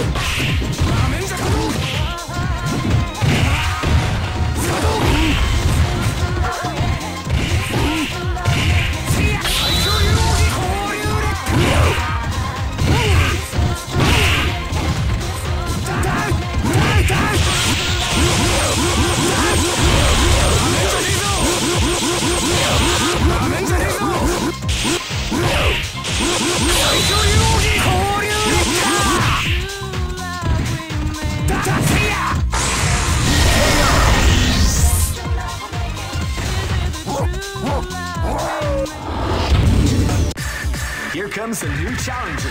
Here comes a new challenger.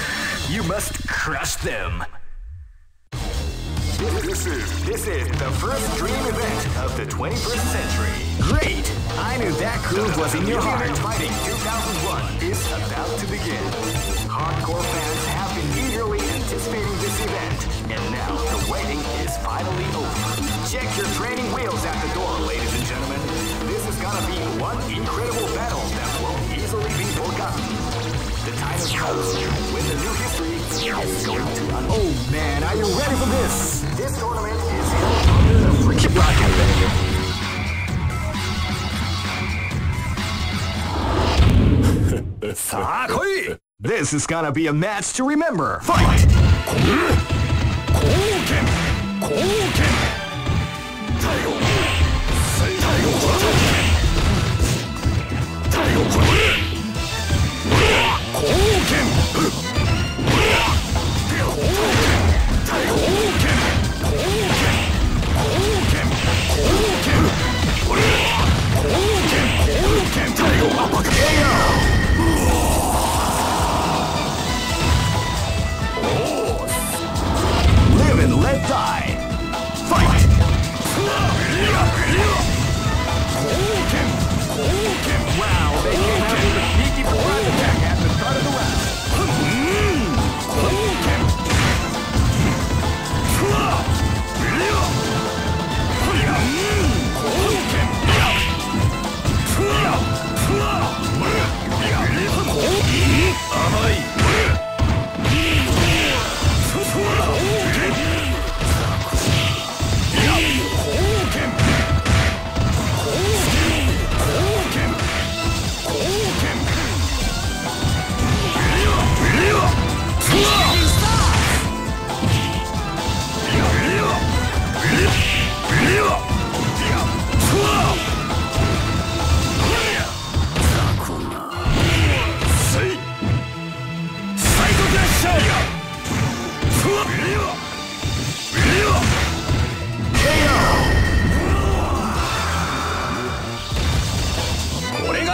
You must crush them. This is this is the first dream event of the 21st century. Great! I knew that groove was in your heart. Fighting 2001 is about to begin. Hardcore fans have been eagerly anticipating this event, and now the waiting is finally over. Check your training wheels at the door, ladies and gentlemen. This is gonna be one incredible battle that won't easily be forgotten. The time has come when the new history is going to unfold. Oh man, are you ready for this? This tournament is held under the free Keep rocking, baby. This is gonna be a match to remember. Fight! 貢 die.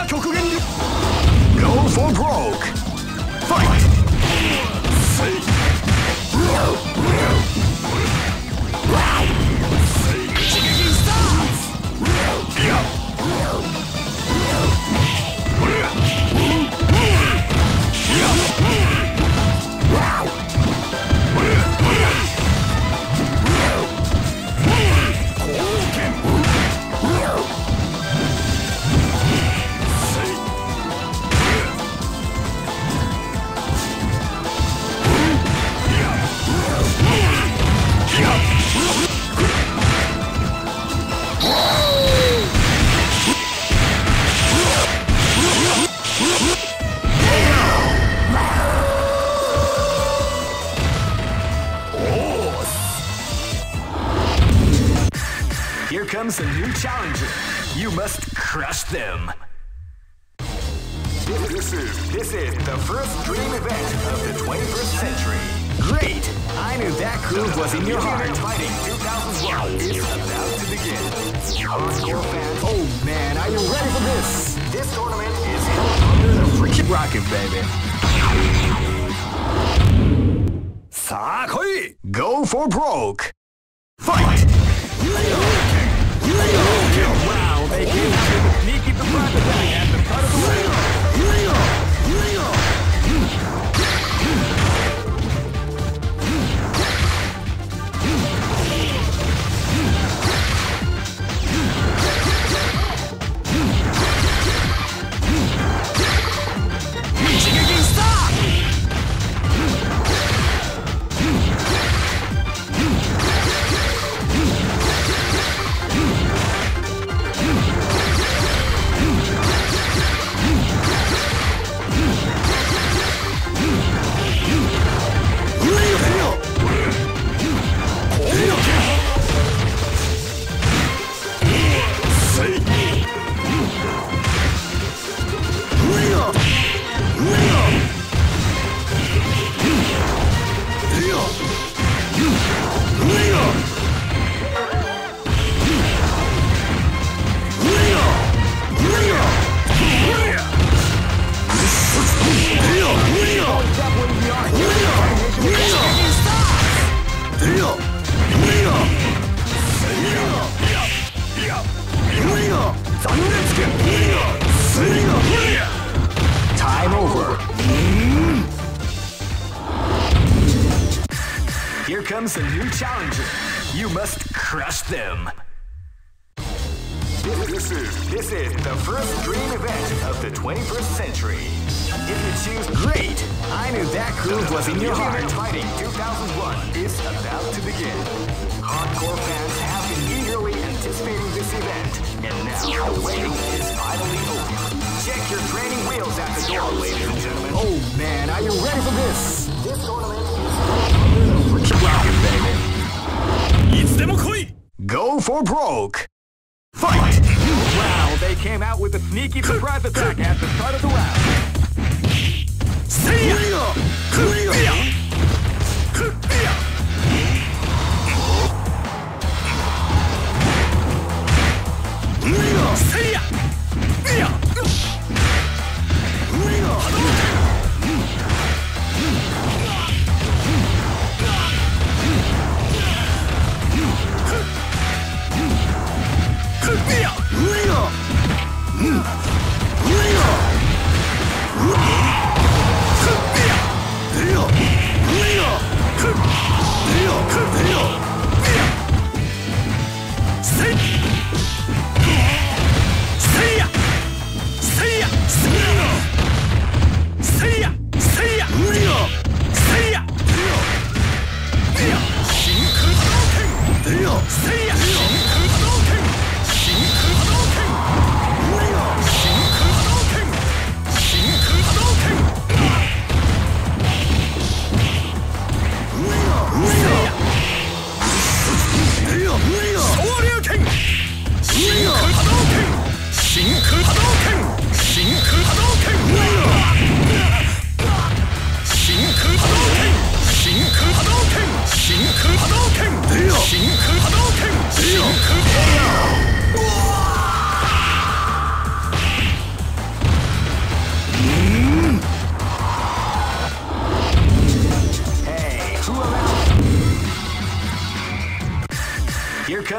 極限に Go for broke.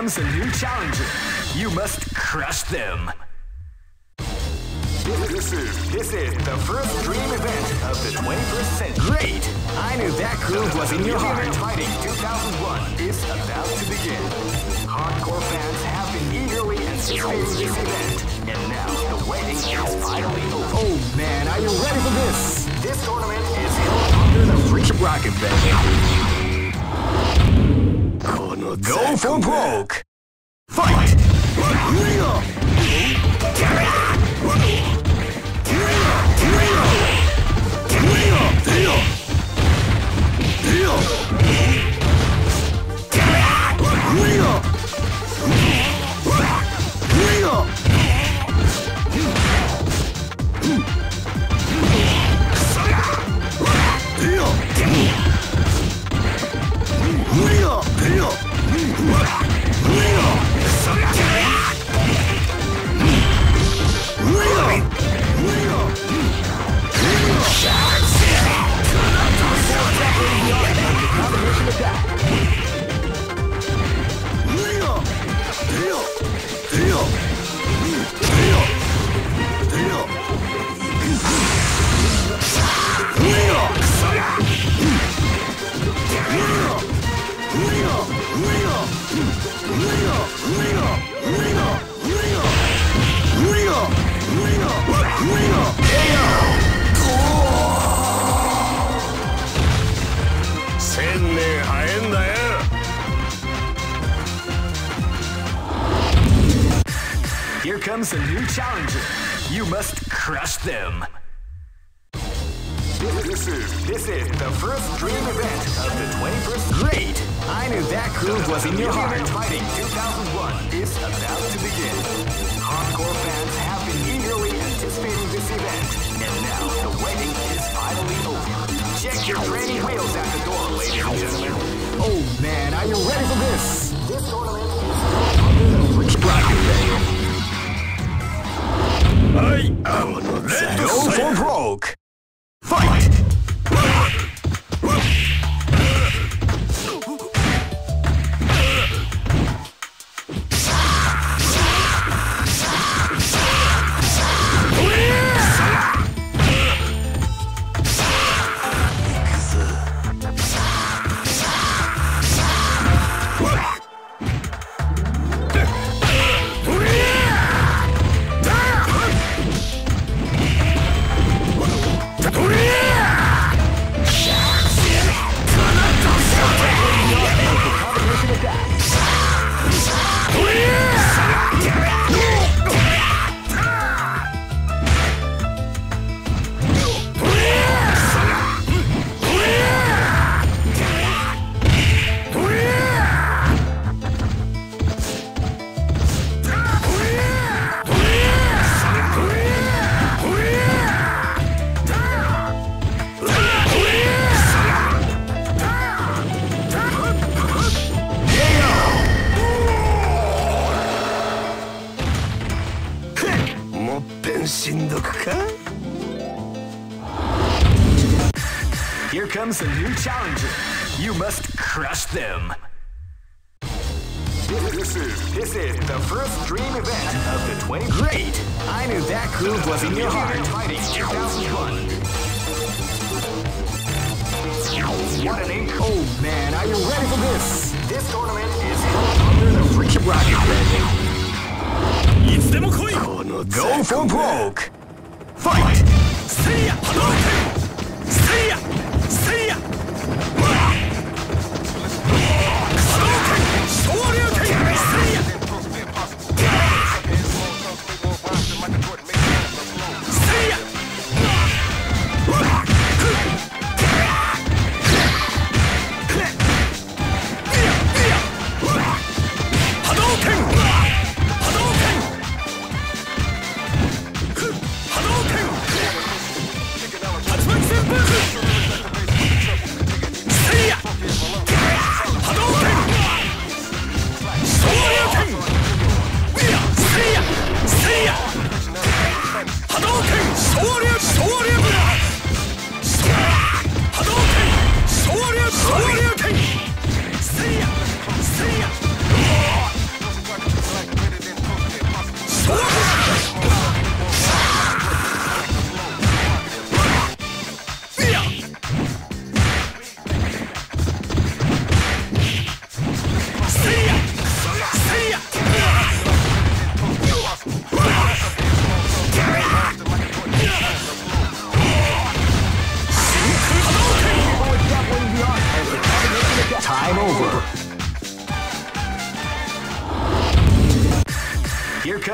Comes a new challenger. You must crush them. This is this is the first dream event of the 21st century. Great! I knew that groove was in your heart. Fighting 2001 is about to begin. Hardcore fans have been eagerly anticipating this event, and now the waiting is finally over. Oh man, are you ready for this? This tournament is held under the free Rock この Go for broke. Fight! Here comes a new challenger. You must crush them. This is this is the first dream event of the 21st Great! I knew that groove was in your heart. Fighting 2001 is about to begin. Hardcore fans this event. And now the wedding is finally over. Check your tranny wheels at the door, ladies and gentlemen. Oh man, are you ready for this? This tournament is under the bracket, man. I am go for broke. Fight.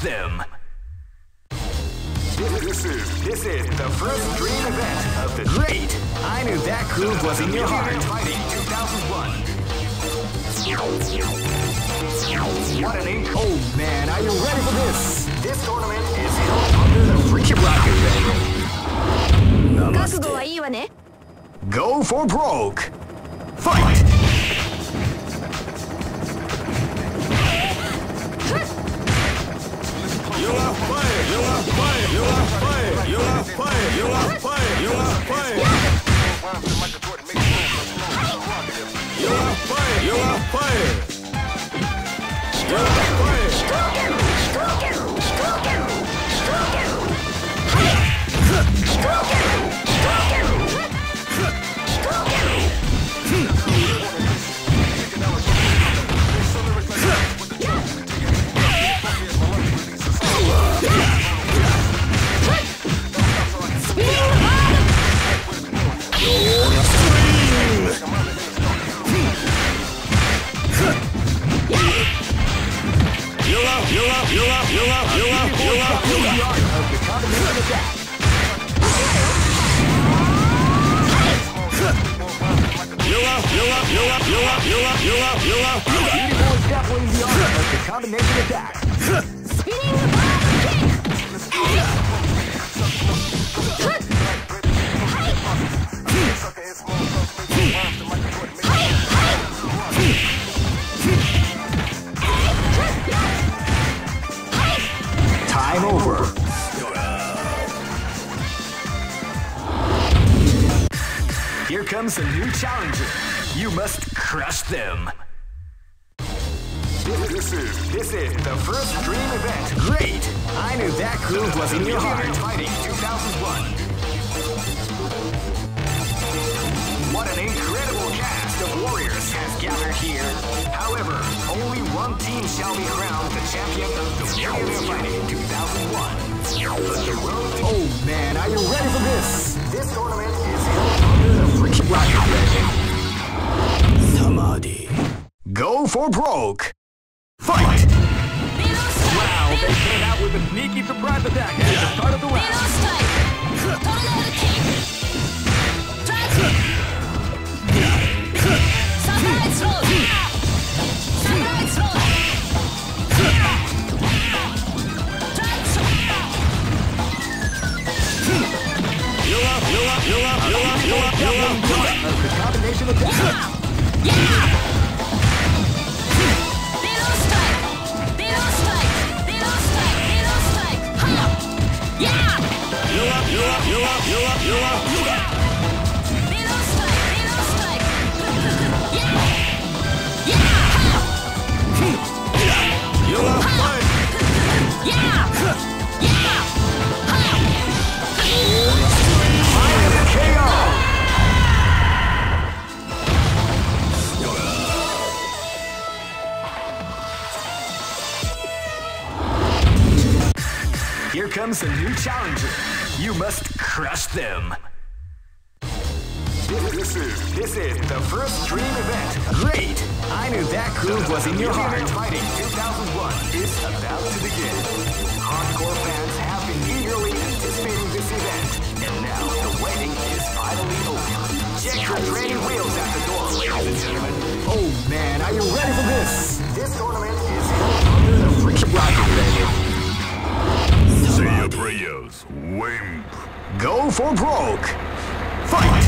Them. Comes a new challenger. You must crush them. This, is this is the first dream event. Great! I knew that groove was in your heart. Fighting 2001. What an incredible cast of warriors has gathered here. However, only one team shall be crowned the champion of the Millionaire Fighting 2001. But the road to- Oh man, are you ready for this? This tournament Samadhi. Go for broke. Fight! Wow, they came out with a sneaky surprise attack at the start of the round. Of the combination attack. KO! Here comes a new challenger. You must crush them. This, is this is the first dream event. Great! I knew that groove was in your heart. Fighting 2001 is about to begin. Hardcore fans have been eagerly anticipating this event, and now the wedding is finally over. Check your training wheels at the door, ladies and gentlemen. Oh man, are you ready for this? This tournament is under the freaking rocket legend. Prayers, wimp. Go for broke. Fight!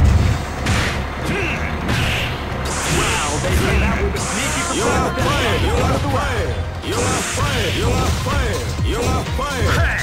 Wow, they came out with a sneaky surprise. You are fired! You are fired! You are fired! You are fired! You are fired! You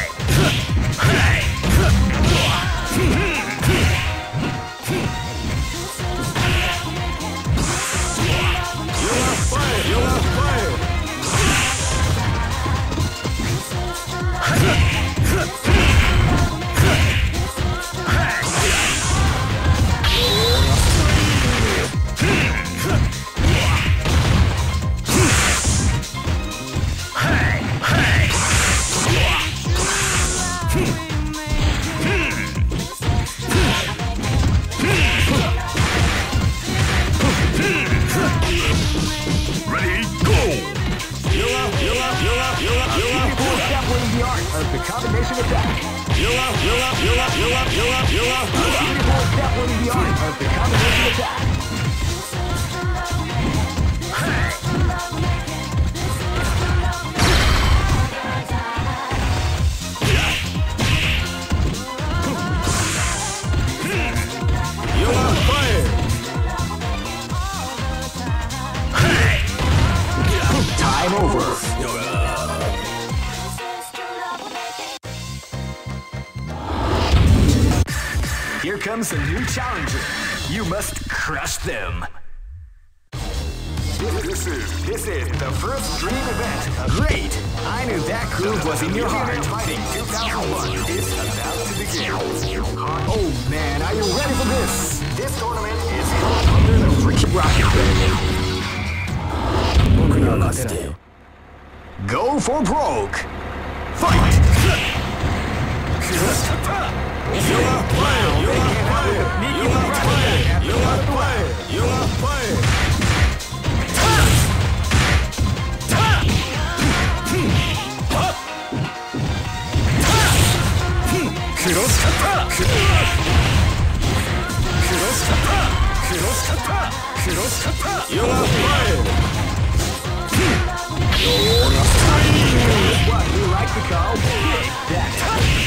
combination attack. You are, you are, you you are, you are, you are. People establishing the art of the combination attack. You are fired. Time over. Comes a new challenger. You must crush them. This, is this is the first dream event. Great! I knew that groove was in your heart. Fighting 2001 is about to begin. Oh man, are you ready for this? This tournament is held under the freaking rocket legend. Go for broke. Fight! クロスカッタークロスカッタークロスカッタークロスカッターヨガファイルヨガファイル What you like to call Big Daddy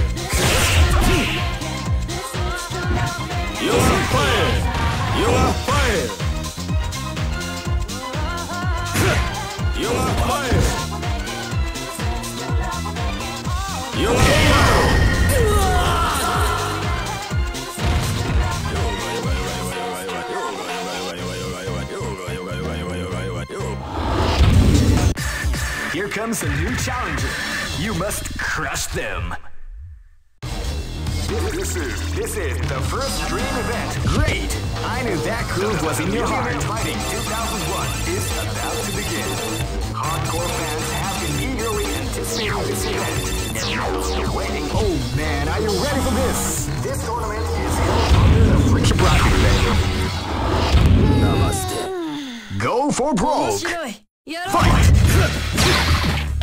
You are! You are! You are! You are! Here comes a new challenger. You must crush them. This is this is the first dream event. Great! I knew that groove was in your heart. Fighting 2001 is about to begin. Hardcore fans have been eagerly anticipating this event, and most are waiting. Oh man, are you ready for this? This tournament is under the friction bracket. Namaste. Go for broke. Fight!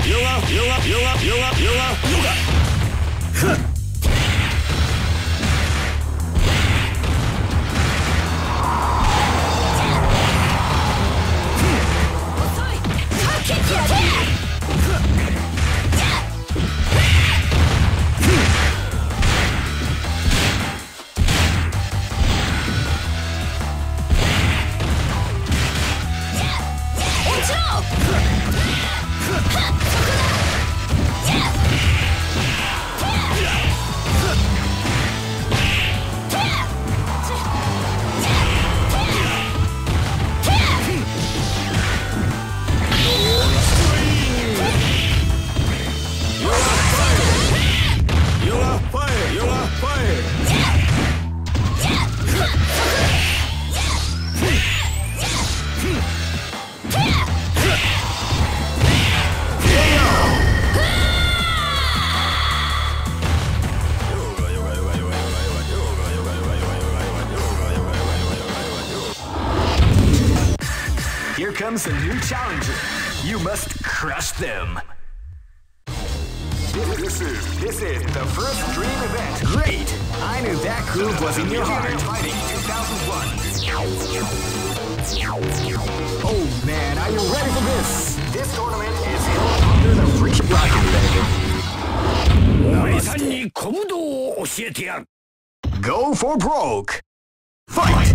You're up, you're up. kick, your ass! brings a new challenger. You must crush them. This is, this is the first dream event. Great! I knew that groove was in your heart. Fighting 2001. Oh man, are you ready for this? This tournament is held under the free rocket, baby. Go for broke. Fight!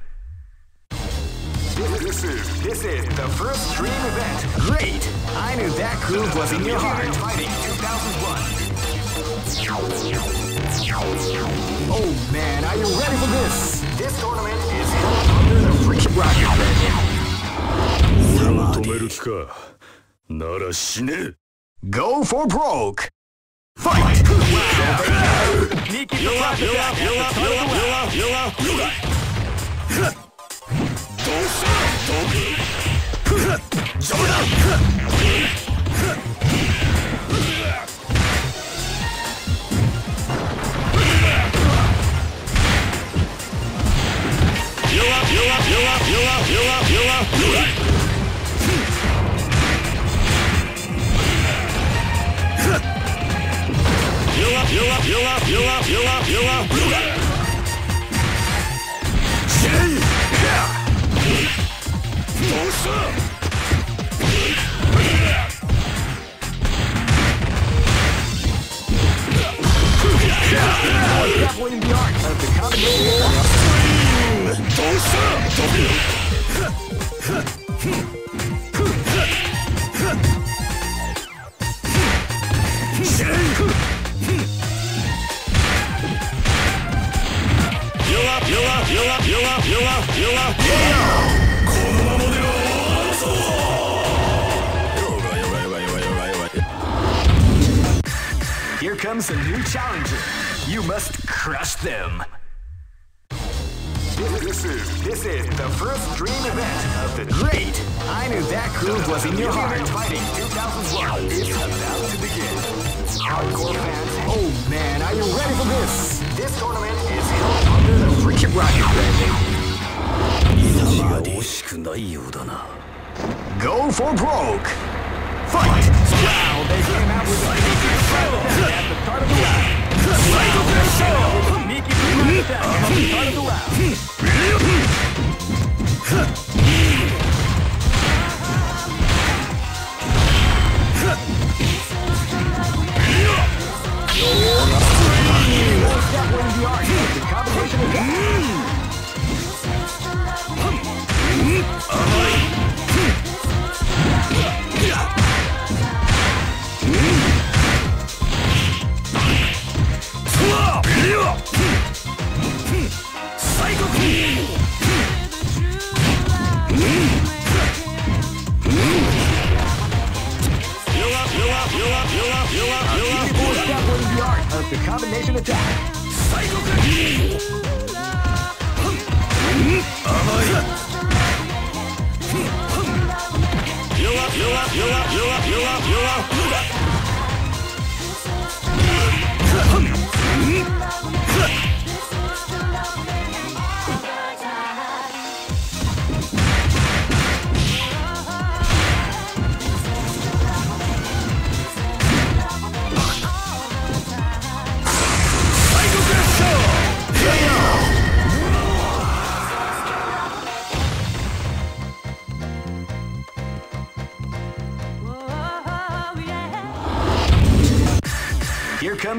This, this is this is the first dream event. Great! I knew that groove was in your heart. Fighting 2001. Oh man, are you ready for this? This tournament is held under the free bracket, baby. 止める気かなら死ね Go for broke. Fight! Sneaky どうしたどうふっ冗談